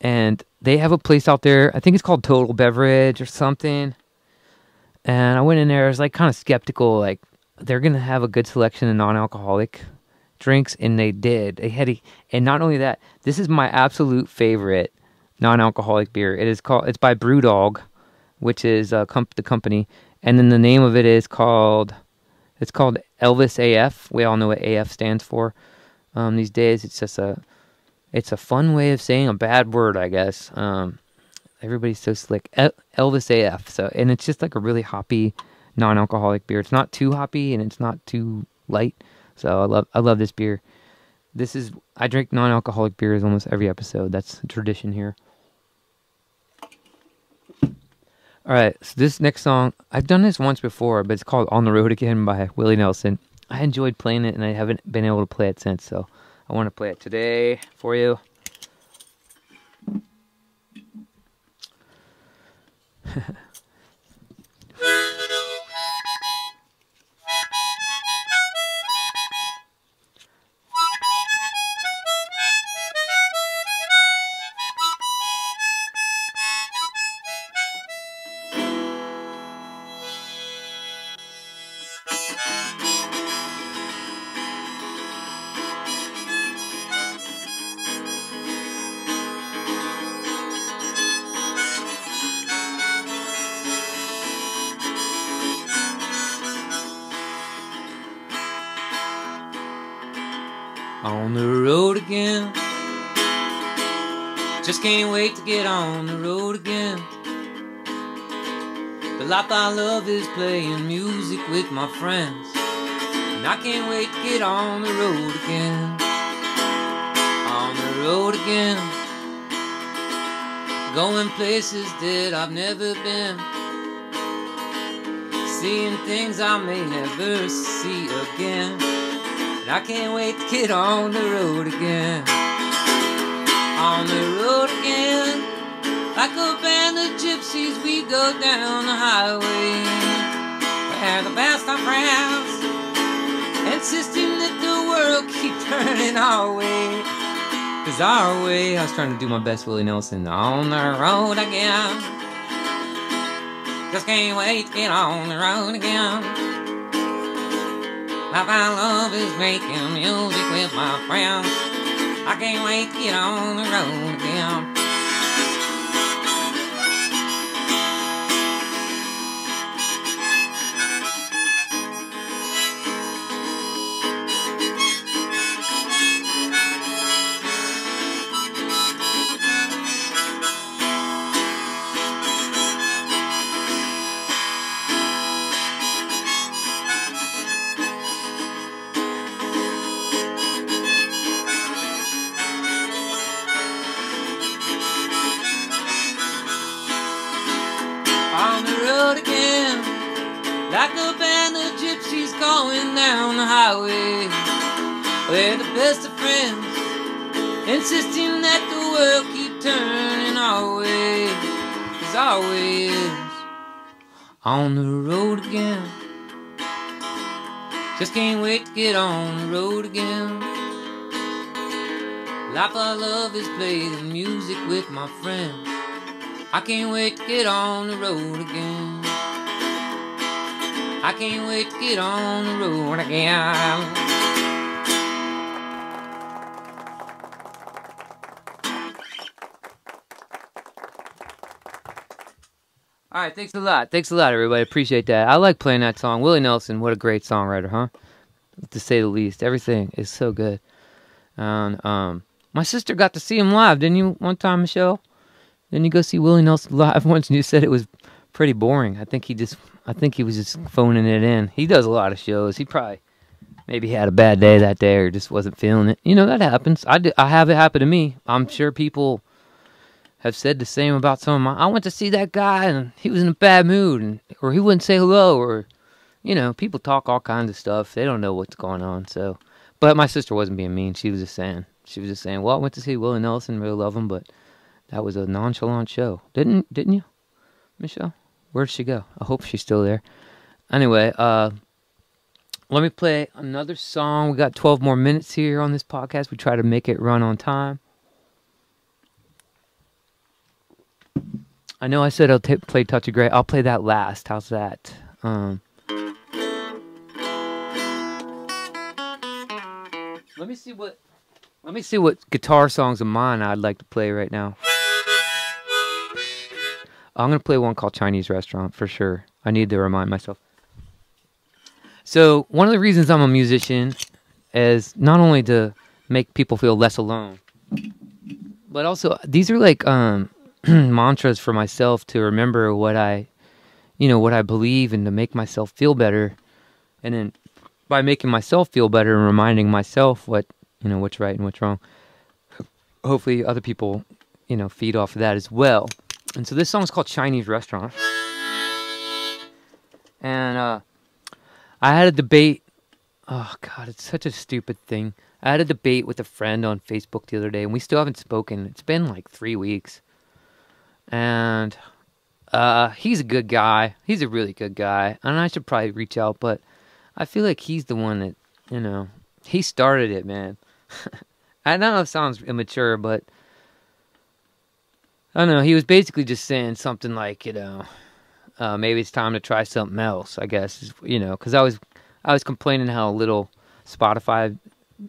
and they have a place out there. I think it's called Total Beverage or something. And I went in there. I was like kind of skeptical, like they're gonna have a good selection of non-alcoholic drinks, and they did. They had, a, and not only that, this is my absolute favorite non-alcoholic beer. It is called. It's by BrewDog, which is uh, comp- the company, and then the name of it is called. It's called Elvis AF. We all know what AF stands for. Um, these days, it's just a. It's a fun way of saying a bad word, I guess. Um, everybody's so slick. Elvis AF. So, and it's just like a really hoppy, non-alcoholic beer. It's not too hoppy and it's not too light. So I love I love this beer. This is I drink non-alcoholic beers almost every episode. That's tradition here. All right, so this next song, I've done this once before, but it's called On the Road Again by Willie Nelson. I enjoyed playing it and I haven't been able to play it since, so I want to play it today for you. Again. The I love is playing music with my friends. And I can't wait to get on the road again. On the road again. Going places that I've never been. Seeing things I may never see again. And I can't wait to get on the road again. On the road again. We go down the highway. We're the best of friends, insisting that the world keep turning our way. Cause our way, I was trying to do my best Willie Nelson, on the road again. Just can't wait to get on the road again. I find love is making music with my friends. I can't wait to get on the road again. Just can't wait to get on the road again. Life I love is playing music with my friends. I can't wait to get on the road again. I can't wait to get on the road again. Right, thanks a lot. Thanks a lot, everybody. Appreciate that. I like playing that song. Willie Nelson, what a great songwriter, huh? To say the least. Everything is so good. And um, my sister got to see him live, didn't you? One time, Michelle. Didn't you go see Willie Nelson live once? And you said it was pretty boring. I think he just, I think he was just phoning it in. He does a lot of shows. He probably maybe had a bad day that day or just wasn't feeling it. You know that happens. I, do, I have it happen to me. I'm sure people have said the same about some of my. I went to see that guy and he was in a bad mood, and or he wouldn't say hello, or you know, people talk all kinds of stuff. They don't know what's going on. So, but my sister wasn't being mean. She was just saying. She was just saying, "Well, I went to see Willie Nelson. Really love him, but that was a nonchalant show, didn't didn't you, Michelle? Where'd she go? I hope she's still there. Anyway, uh, let me play another song. We got 12 more minutes here on this podcast. We try to make it run on time. I know I said I'll t- play Touch of Grey. I'll play that last. How's that? Um, let me see what. Let me see what guitar songs of mine I'd like to play right now. I'm gonna play one called Chinese Restaurant for sure. I need to remind myself. So one of the reasons I'm a musician is not only to make people feel less alone, but also these are like um, mantras for myself to remember what I, you know, what I believe and to make myself feel better, and then by making myself feel better and reminding myself what you know what's right and what's wrong. Hopefully, other people, you know, feed off of that as well. And so this song is called Chinese Restaurant. And uh, I had a debate. Oh God, it's such a stupid thing. I had a debate with a friend on Facebook the other day, and we still haven't spoken. It's been like three weeks, and uh, he's a good guy. He's a really good guy, and I should probably reach out, but I feel like he's the one that you know he started it, man. I don't know if it sounds immature, but I don't know. He was basically just saying something like, you know, uh, maybe it's time to try something else. I guess you know, because I was I was complaining how little Spotify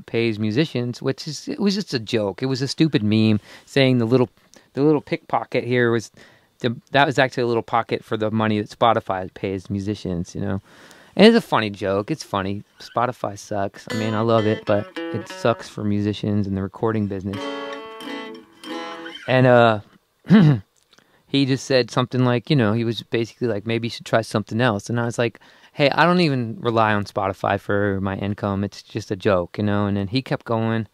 pays musicians, which is it was just a joke. It was a stupid meme saying the little the little pickpocket here was the, that was actually a little pocket for the money that Spotify pays musicians. You know, and it's a funny joke. It's funny. Spotify sucks. I mean, I love it, but it sucks for musicians and the recording business. And uh he just said something like, you know, he was basically like, maybe you should try something else. And I was like, hey, I don't even rely on Spotify for my income. It's just a joke, you know. And then he kept going,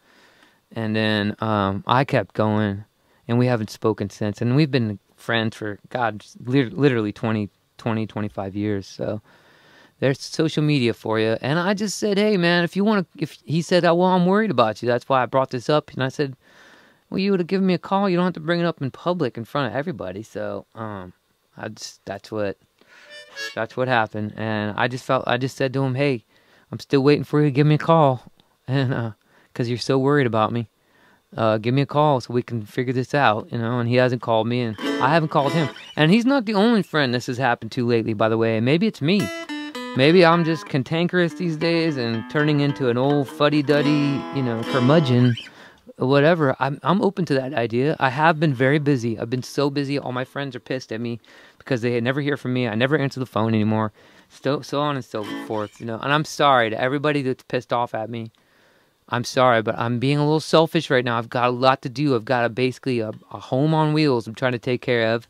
and then um, I kept going, and we haven't spoken since. And we've been friends for God, literally 20, 20, 25 years. So there's social media for you. And I just said, hey, man, if you want to, if he said, oh, well, I'm worried about you. That's why I brought this up. And I said, well, you would have given me a call. You don't have to bring it up in public in front of everybody. So, um, I just that's what that's what happened, and I just felt I just said to him, hey, I'm still waiting for you to give me a call, and uh, cause you're so worried about me. Uh, give me a call so we can figure this out, you know. And he hasn't called me, and I haven't called him. And he's not the only friend this has happened to lately, by the way. Maybe it's me. Maybe I'm just cantankerous these days and turning into an old fuddy-duddy, you know, curmudgeon, whatever. I'm I'm open to that idea. I have been very busy. I've been so busy. All my friends are pissed at me because they never hear from me. I never answer the phone anymore. So so on and so forth, you know. And I'm sorry to everybody that's pissed off at me. I'm sorry, but I'm being a little selfish right now. I've got a lot to do. I've got a, basically a, a home on wheels I'm trying to take care of.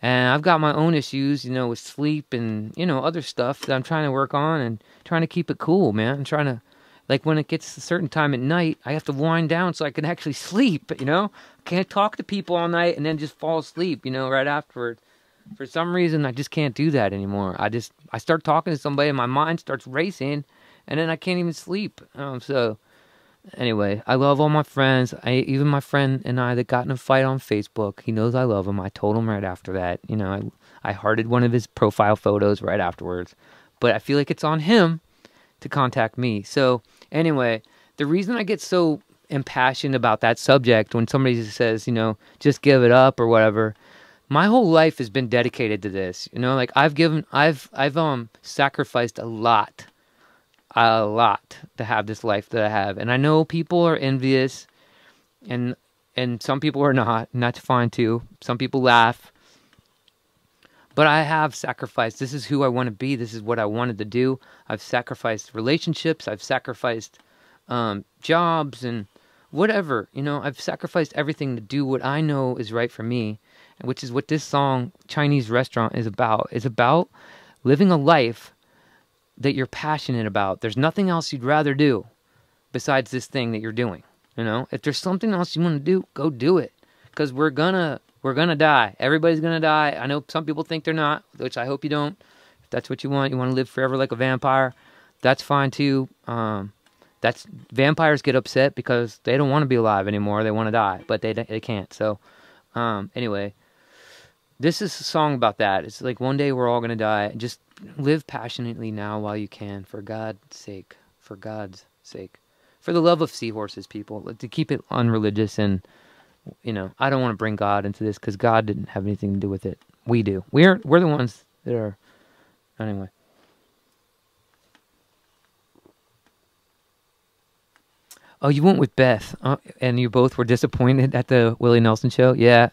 And I've got my own issues, you know, with sleep and, you know, other stuff that I'm trying to work on and trying to keep it cool, man. I'm trying to, like, when it gets a certain time at night, I have to wind down so I can actually sleep, you know? I can't talk to people all night and then just fall asleep, you know, right afterward. For some reason, I just can't do that anymore. I just, I start talking to somebody and my mind starts racing and then I can't even sleep. Um, so, Anyway, I love all my friends. I even my friend and I that got in a fight on Facebook. He knows I love him. I told him right after that. You know, I I hearted one of his profile photos right afterwards. But I feel like it's on him to contact me. So anyway, the reason I get so impassioned about that subject when somebody says, you know, just give it up or whatever, my whole life has been dedicated to this. You know, like I've given I've I've um sacrificed a lot a lot to have this life that I have. And I know people are envious and and some people are not, and that's fine too. Some people laugh. But I have sacrificed. This is who I want to be. This is what I wanted to do. I've sacrificed relationships. I've sacrificed um, jobs and whatever. You know, I've sacrificed everything to do what I know is right for me, which is what this song, Chinese Restaurant, is about. It's about living a life that you're passionate about. There's nothing else you'd rather do besides this thing that you're doing. You know, if there's something else you want to do, go do it. Because we're gonna we're gonna die. Everybody's gonna die. I know some people think they're not, which I hope you don't. If that's what you want, you want to live forever like a vampire. That's fine too. Um, that's vampires get upset because they don't want to be alive anymore. They want to die, but they they can't. So, um, anyway, this is a song about that. It's like one day we're all gonna die. Just live passionately now while you can, for God's sake. For God's sake. For the love of seahorses, people. To keep it unreligious and, you know, I don't want to bring God into this because God didn't have anything to do with it. We do. We're we're the ones that are. Anyway. Oh, you went with Beth, uh, and you both were disappointed at the Willie Nelson show. Yeah,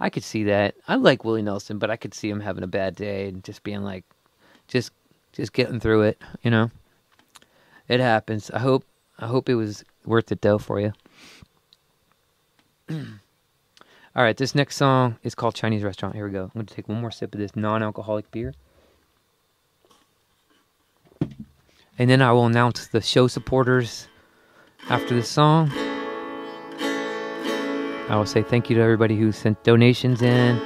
I could see that. I like Willie Nelson, but I could see him having a bad day and just being like, just just getting through it, you know. It happens. I hope I hope it was worth it though for you. All right, this next song is called Chinese Restaurant. Here we go. I'm going to take one more sip of this non-alcoholic beer. And then I will announce the show supporters after this song. I will say thank you to everybody who sent donations in.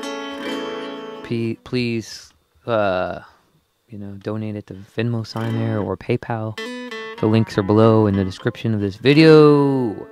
P- please uh, you know, donate it to Venmo sign there or PayPal. The links are below in the description of this video.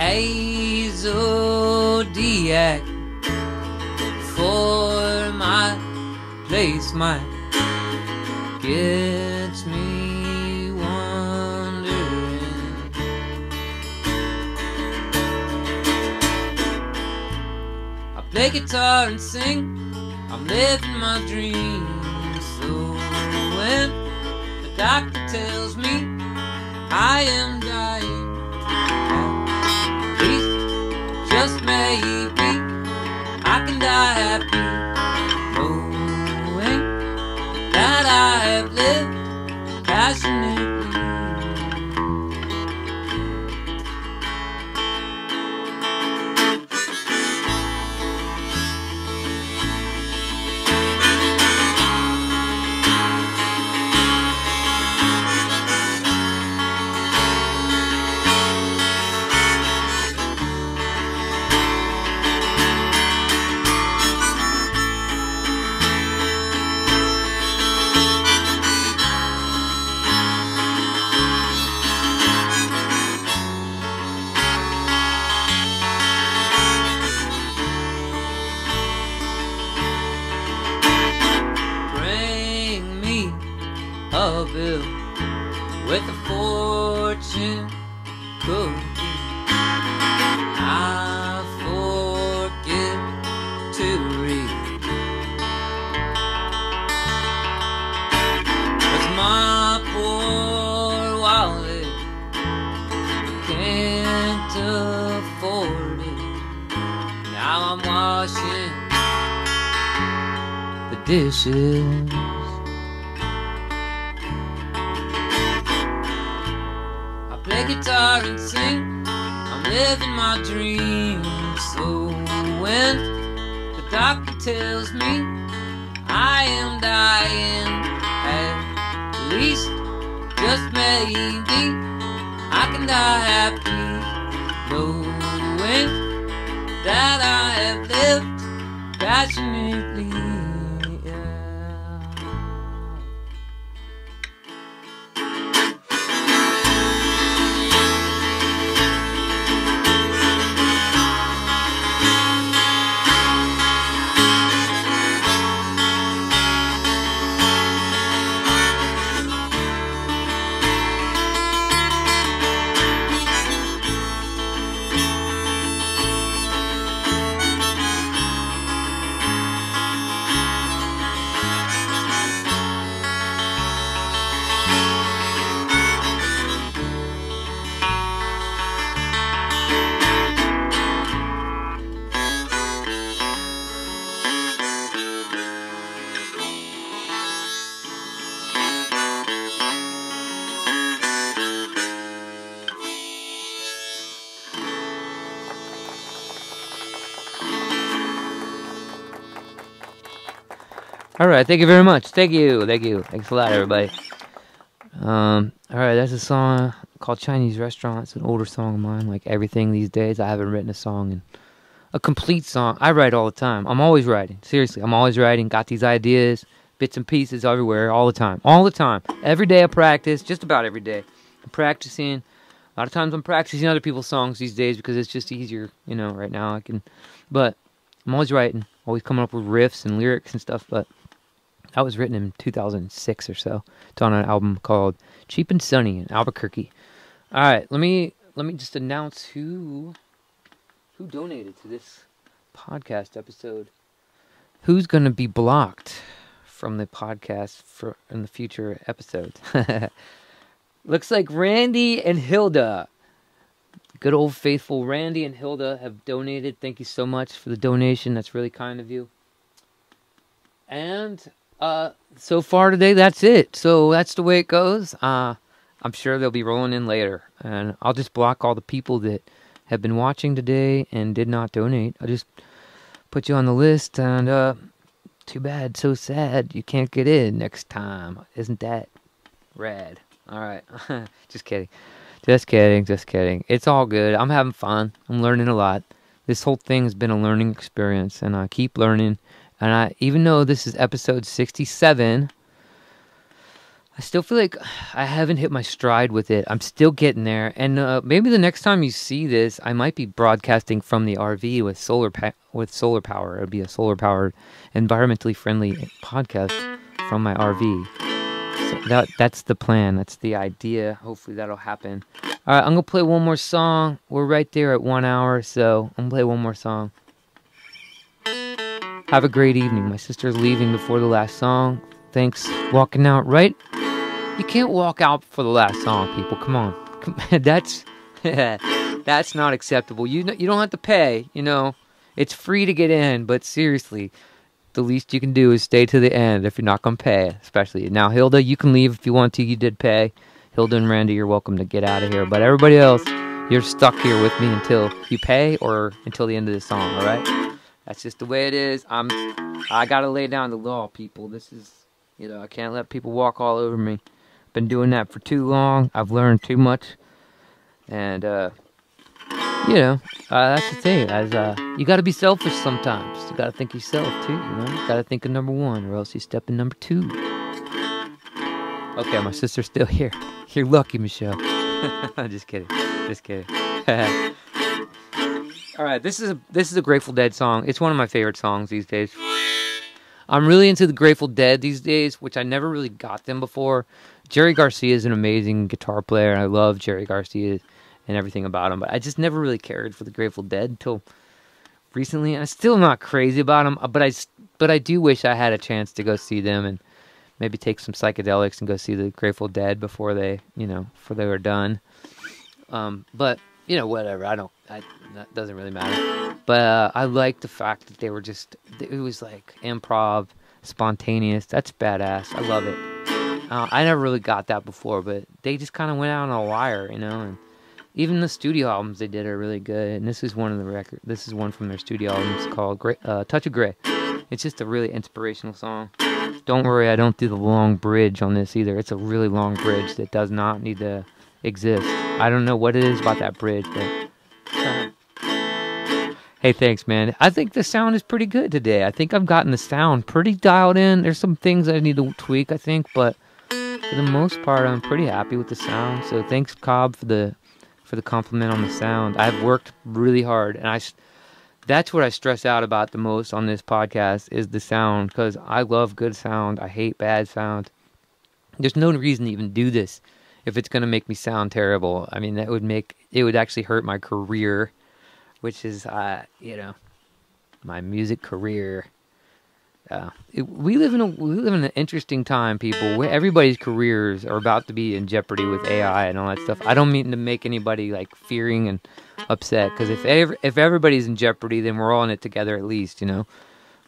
a zodiac for my place my gets me wondering. I play guitar and sing, I'm living my dreams. So when the doctor tells me I am dying. Maybe I can die happy, knowing that I have lived passionately. The dishes. I play guitar and sing. I'm living my dreams. So when the doctor tells me I am dying, at least just maybe I can die happy, knowing that I have lived passionately. All right, thank you very much. Thank you, thank you. Thanks a lot, everybody. Um, all right, that's a song called Chinese Restaurant. It's an older song of mine. Like everything these days, I haven't written a song and a complete song. I write all the time. I'm always writing. Seriously, I'm always writing. Got these ideas, bits and pieces everywhere, all the time, all the time. Every day I practice, just about every day. I'm practicing. A lot of times I'm practicing other people's songs these days because it's just easier, you know. Right now I can, but I'm always writing, always coming up with riffs and lyrics and stuff. But that was written in 2006 or so. It's on an album called Cheap and Sunny in Albuquerque. All right, let me let me just announce who who donated to this podcast episode. Who's going to be blocked from the podcast for in the future episodes? Looks like Randy and Hilda. Good old faithful Randy and Hilda have donated. Thank you so much for the donation. That's really kind of you. And uh, so far today, that's it. So that's the way it goes. Uh, I'm sure they'll be rolling in later, and I'll just block all the people that have been watching today and did not donate. I'll just put you on the list, and uh, too bad, so sad, you can't get in next time. Isn't that rad? All right, just kidding, just kidding, just kidding. It's all good. I'm having fun. I'm learning a lot. This whole thing has been a learning experience, and I keep learning. And I, even though this is episode 67, I still feel like I haven't hit my stride with it. I'm still getting there. And uh, maybe the next time you see this, I might be broadcasting from the RV with solar pa- with solar power. It'd be a solar powered, environmentally friendly podcast from my RV. So that that's the plan. That's the idea. Hopefully that'll happen. All right, I'm gonna play one more song. We're right there at one hour, so I'm gonna play one more song. Have a great evening. My sister's leaving before the last song. Thanks. Walking out, right? You can't walk out for the last song, people. Come on. That's that's not acceptable. You you don't have to pay. You know, it's free to get in. But seriously, the least you can do is stay to the end if you're not gonna pay. Especially now, Hilda, you can leave if you want to. You did pay. Hilda and Randy, you're welcome to get out of here. But everybody else, you're stuck here with me until you pay or until the end of the song. All right? That's just the way it is. I'm. I gotta lay down the law, people. This is, you know, I can't let people walk all over me. Been doing that for too long. I've learned too much, and uh, you know, uh, that's the thing. As uh, you gotta be selfish sometimes. You gotta think yourself too. You know, you gotta think of number one, or else you step in number two. Okay, my sister's still here. You're lucky, Michelle. just kidding. Just kidding. All right, this is a this is a Grateful Dead song. It's one of my favorite songs these days. I'm really into the Grateful Dead these days, which I never really got them before. Jerry Garcia is an amazing guitar player, I love Jerry Garcia and everything about him. But I just never really cared for the Grateful Dead until recently. I'm still not crazy about them, but I but I do wish I had a chance to go see them and maybe take some psychedelics and go see the Grateful Dead before they, you know, before they were done. Um, but you know, whatever. I don't. I, that doesn't really matter. But uh, I like the fact that they were just. It was like improv, spontaneous. That's badass. I love it. Uh, I never really got that before, but they just kind of went out on a wire, you know. And even the studio albums they did are really good. And this is one of the record. This is one from their studio albums called Gray, uh, "Touch of Grey." It's just a really inspirational song. Don't worry, I don't do the long bridge on this either. It's a really long bridge that does not need to exist. I don't know what it is about that bridge, but. Hey, thanks, man. I think the sound is pretty good today. I think I've gotten the sound pretty dialed in. There's some things I need to tweak, I think, but for the most part, I'm pretty happy with the sound. So thanks, Cobb, for the for the compliment on the sound. I've worked really hard, and I that's what I stress out about the most on this podcast is the sound because I love good sound. I hate bad sound. There's no reason to even do this if it's going to make me sound terrible. I mean, that would make it would actually hurt my career, which is, uh, you know, my music career. Uh, it, we live in a we live in an interesting time, people. Everybody's careers are about to be in jeopardy with AI and all that stuff. I don't mean to make anybody like fearing and upset because if ever, if everybody's in jeopardy, then we're all in it together at least, you know.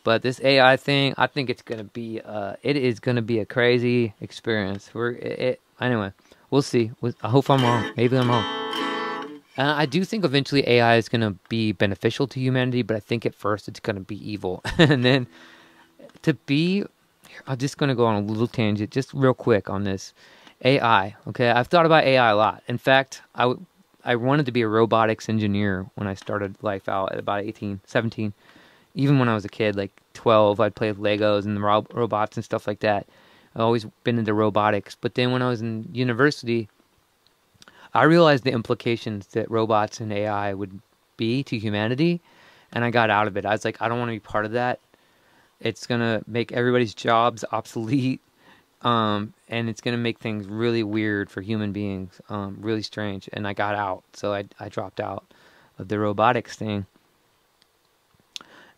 But this AI thing, I think it's gonna be uh, it is gonna be a crazy experience. We're it, it anyway we'll see. I hope I'm wrong. Maybe I'm wrong. Uh, I do think eventually AI is going to be beneficial to humanity, but I think at first it's going to be evil. and then to be, I'm just going to go on a little tangent, just real quick on this. AI, okay? I've thought about AI a lot. In fact, I, I wanted to be a robotics engineer when I started life out at about 18, 17. Even when I was a kid, like 12, I'd play with Legos and robots and stuff like that. I've always been into robotics. But then when I was in university, I realized the implications that robots and AI would be to humanity, and I got out of it. I was like, I don't want to be part of that. It's gonna make everybody's jobs obsolete, um, and it's gonna make things really weird for human beings, um, really strange. And I got out, so I I dropped out of the robotics thing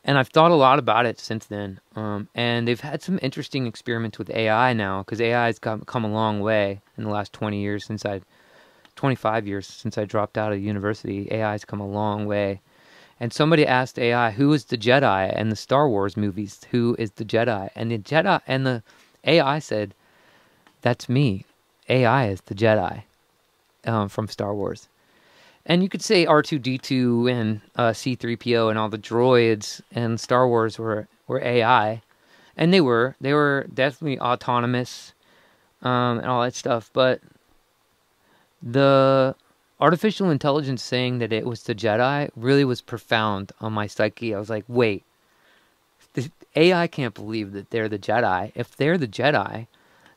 and I've thought a lot about it since then. Um, and they've had some interesting experiments with AI now because AI has come, come a long way in the last 20 years since I, 25 years since I dropped out of university. AI has come a long way. And somebody asked AI, "Who is the Jedi?" And the Star Wars movies, "Who is the Jedi?" And the Jedi and the AI said, "That's me. AI is the Jedi um, from Star Wars." And you could say R2D2 and uh, C3PO and all the droids and Star Wars were, were AI. And they were. They were definitely autonomous um, and all that stuff. But the artificial intelligence saying that it was the Jedi really was profound on my psyche. I was like, wait, the AI can't believe that they're the Jedi. If they're the Jedi,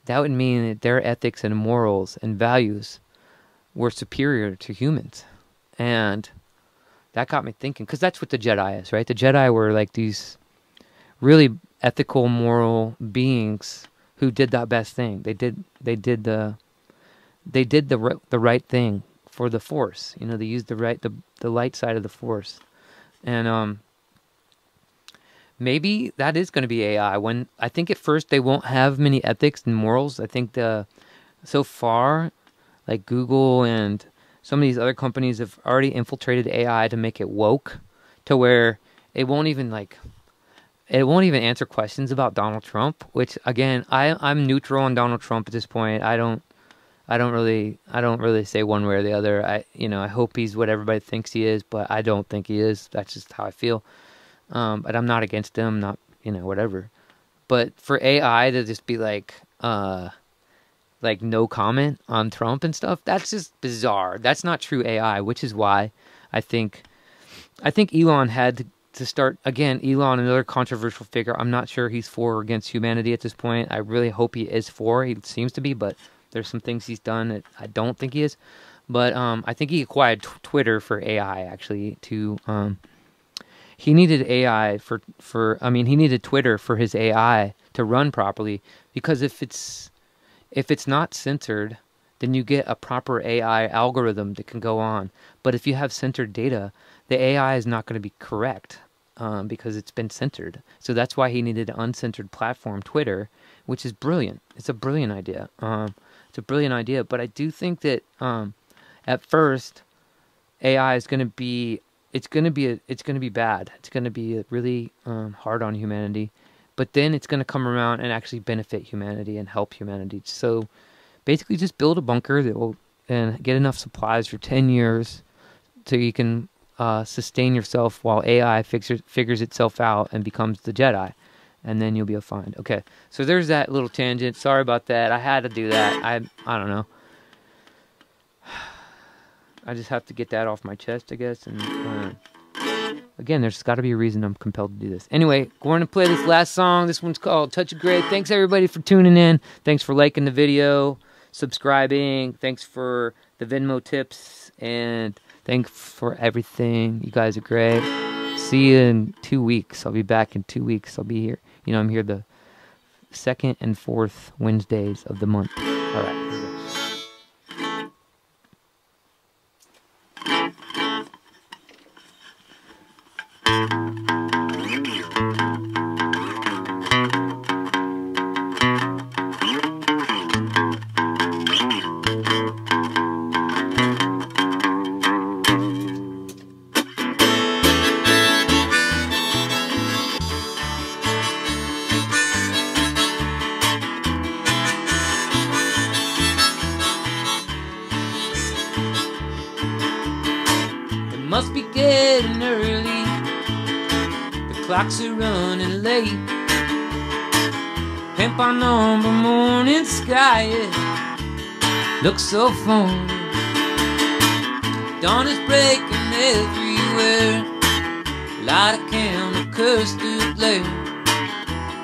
that would mean that their ethics and morals and values were superior to humans. And that got me thinking, because that's what the Jedi is, right? The Jedi were like these really ethical, moral beings who did that best thing. They did, they did the, they did the the right thing for the Force. You know, they used the right, the the light side of the Force, and um. maybe that is going to be AI. When I think at first they won't have many ethics and morals. I think the so far, like Google and some of these other companies have already infiltrated AI to make it woke, to where it won't even like it won't even answer questions about Donald Trump. Which again, I I'm neutral on Donald Trump at this point. I don't. I don't really, I don't really say one way or the other. I, you know, I hope he's what everybody thinks he is, but I don't think he is. That's just how I feel. Um, but I'm not against him, not you know whatever. But for AI to just be like, uh, like no comment on Trump and stuff, that's just bizarre. That's not true AI, which is why I think, I think Elon had to, start again. Elon, another controversial figure. I'm not sure he's for or against humanity at this point. I really hope he is for. He seems to be, but there's some things he's done that I don't think he is. But um, I think he acquired Twitter for AI actually to um, he needed AI for for I mean he needed Twitter for his AI to run properly because if it's if it's not centered then you get a proper AI algorithm that can go on. But if you have centered data, the AI is not going to be correct um, because it's been centered. So that's why he needed an uncensored platform, Twitter, which is brilliant. It's a brilliant idea. Um, it's a brilliant idea. But I do think that um, at first, AI is going to be it's gonna be a, it's gonna be bad. It's gonna be really um, hard on humanity, but then it's gonna come around and actually benefit humanity and help humanity. So basically, just build a bunker that will and get enough supplies for ten years, so you can uh, sustain yourself while AI figures figures itself out and becomes the Jedi, and then you'll be fine. Okay, so there's that little tangent. Sorry about that. I had to do that. I I don't know. I just have to get that off my chest, I guess. And uh, again, there's got to be a reason I'm compelled to do this. Anyway, going to play this last song. This one's called "Touch of Grey." Thanks everybody for tuning in. Thanks for liking the video, subscribing. Thanks for the Venmo tips, and thanks for everything. You guys are great. See you in two weeks. I'll be back in two weeks. I'll be here. You know, I'm here the second and fourth Wednesdays of the month. All right. Looks so phony. Dawn is breaking everywhere. Light a candle, curse to glare.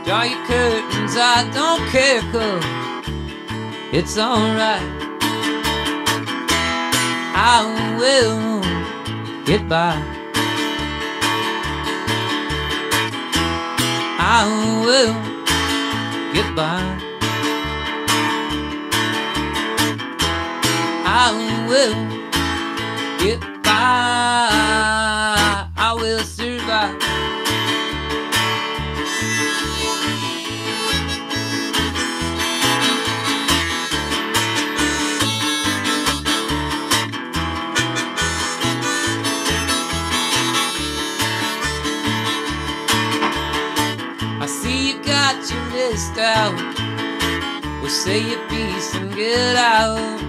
Draw your curtains, I don't care, cause it's alright. I will get by. I will get by. I will. I will survive. I see you got your list out. We'll say your piece and get out.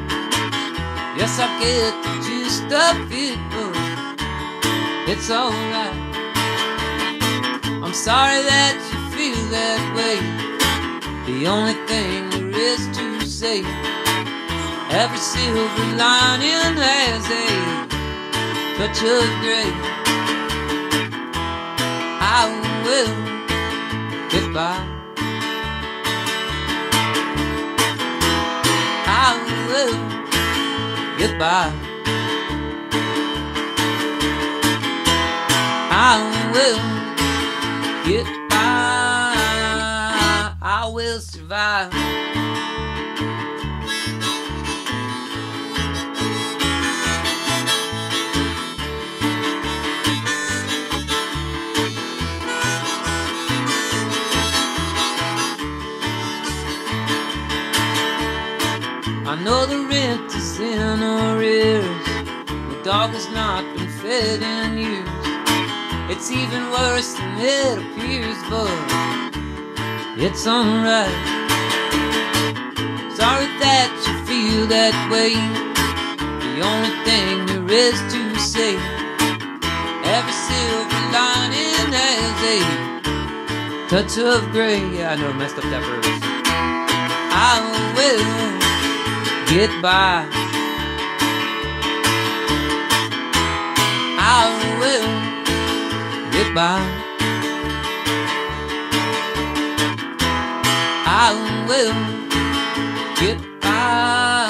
Yes, I get the of it, but it's alright. I'm sorry that you feel that way. The only thing there is to say, every silver lining has a touch of gray. I will get by. will by. I will get by. I will survive. The dog has not been fed in years. It's even worse than it appears, but it's alright. Sorry that you feel that way. The only thing there is to say. Every silver lining has a touch of gray. Yeah, I know messed up that verse. I will get by. I will get by. I will get by.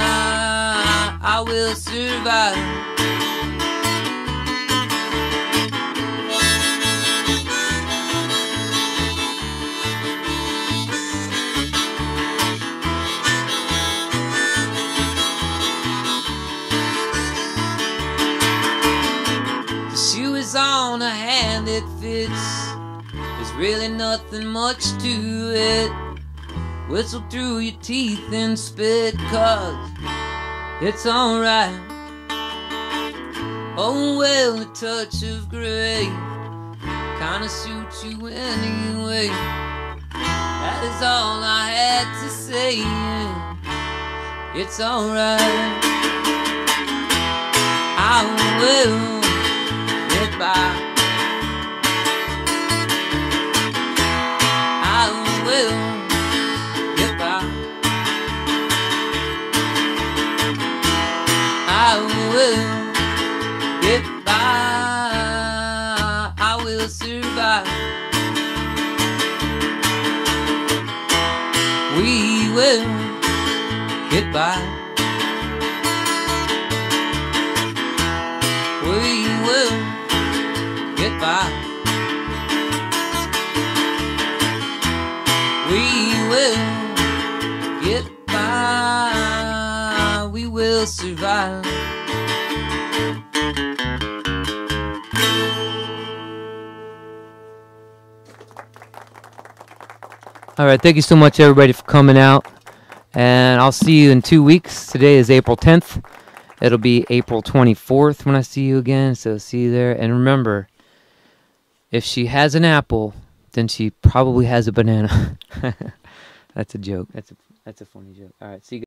I will survive. Really nothing much to it. Whistle through your teeth and spit, cause it's alright. Oh well, a touch of gray kinda suits you anyway. That is all I had to say. It's alright. I will get by. Will get by. I will get by. I will survive. We will get by. All right, thank you so much, everybody, for coming out. And I'll see you in two weeks. Today is April 10th. It'll be April 24th when I see you again. So see you there. And remember, if she has an apple, then she probably has a banana. that's a joke. That's a that's a funny joke. All right, see you.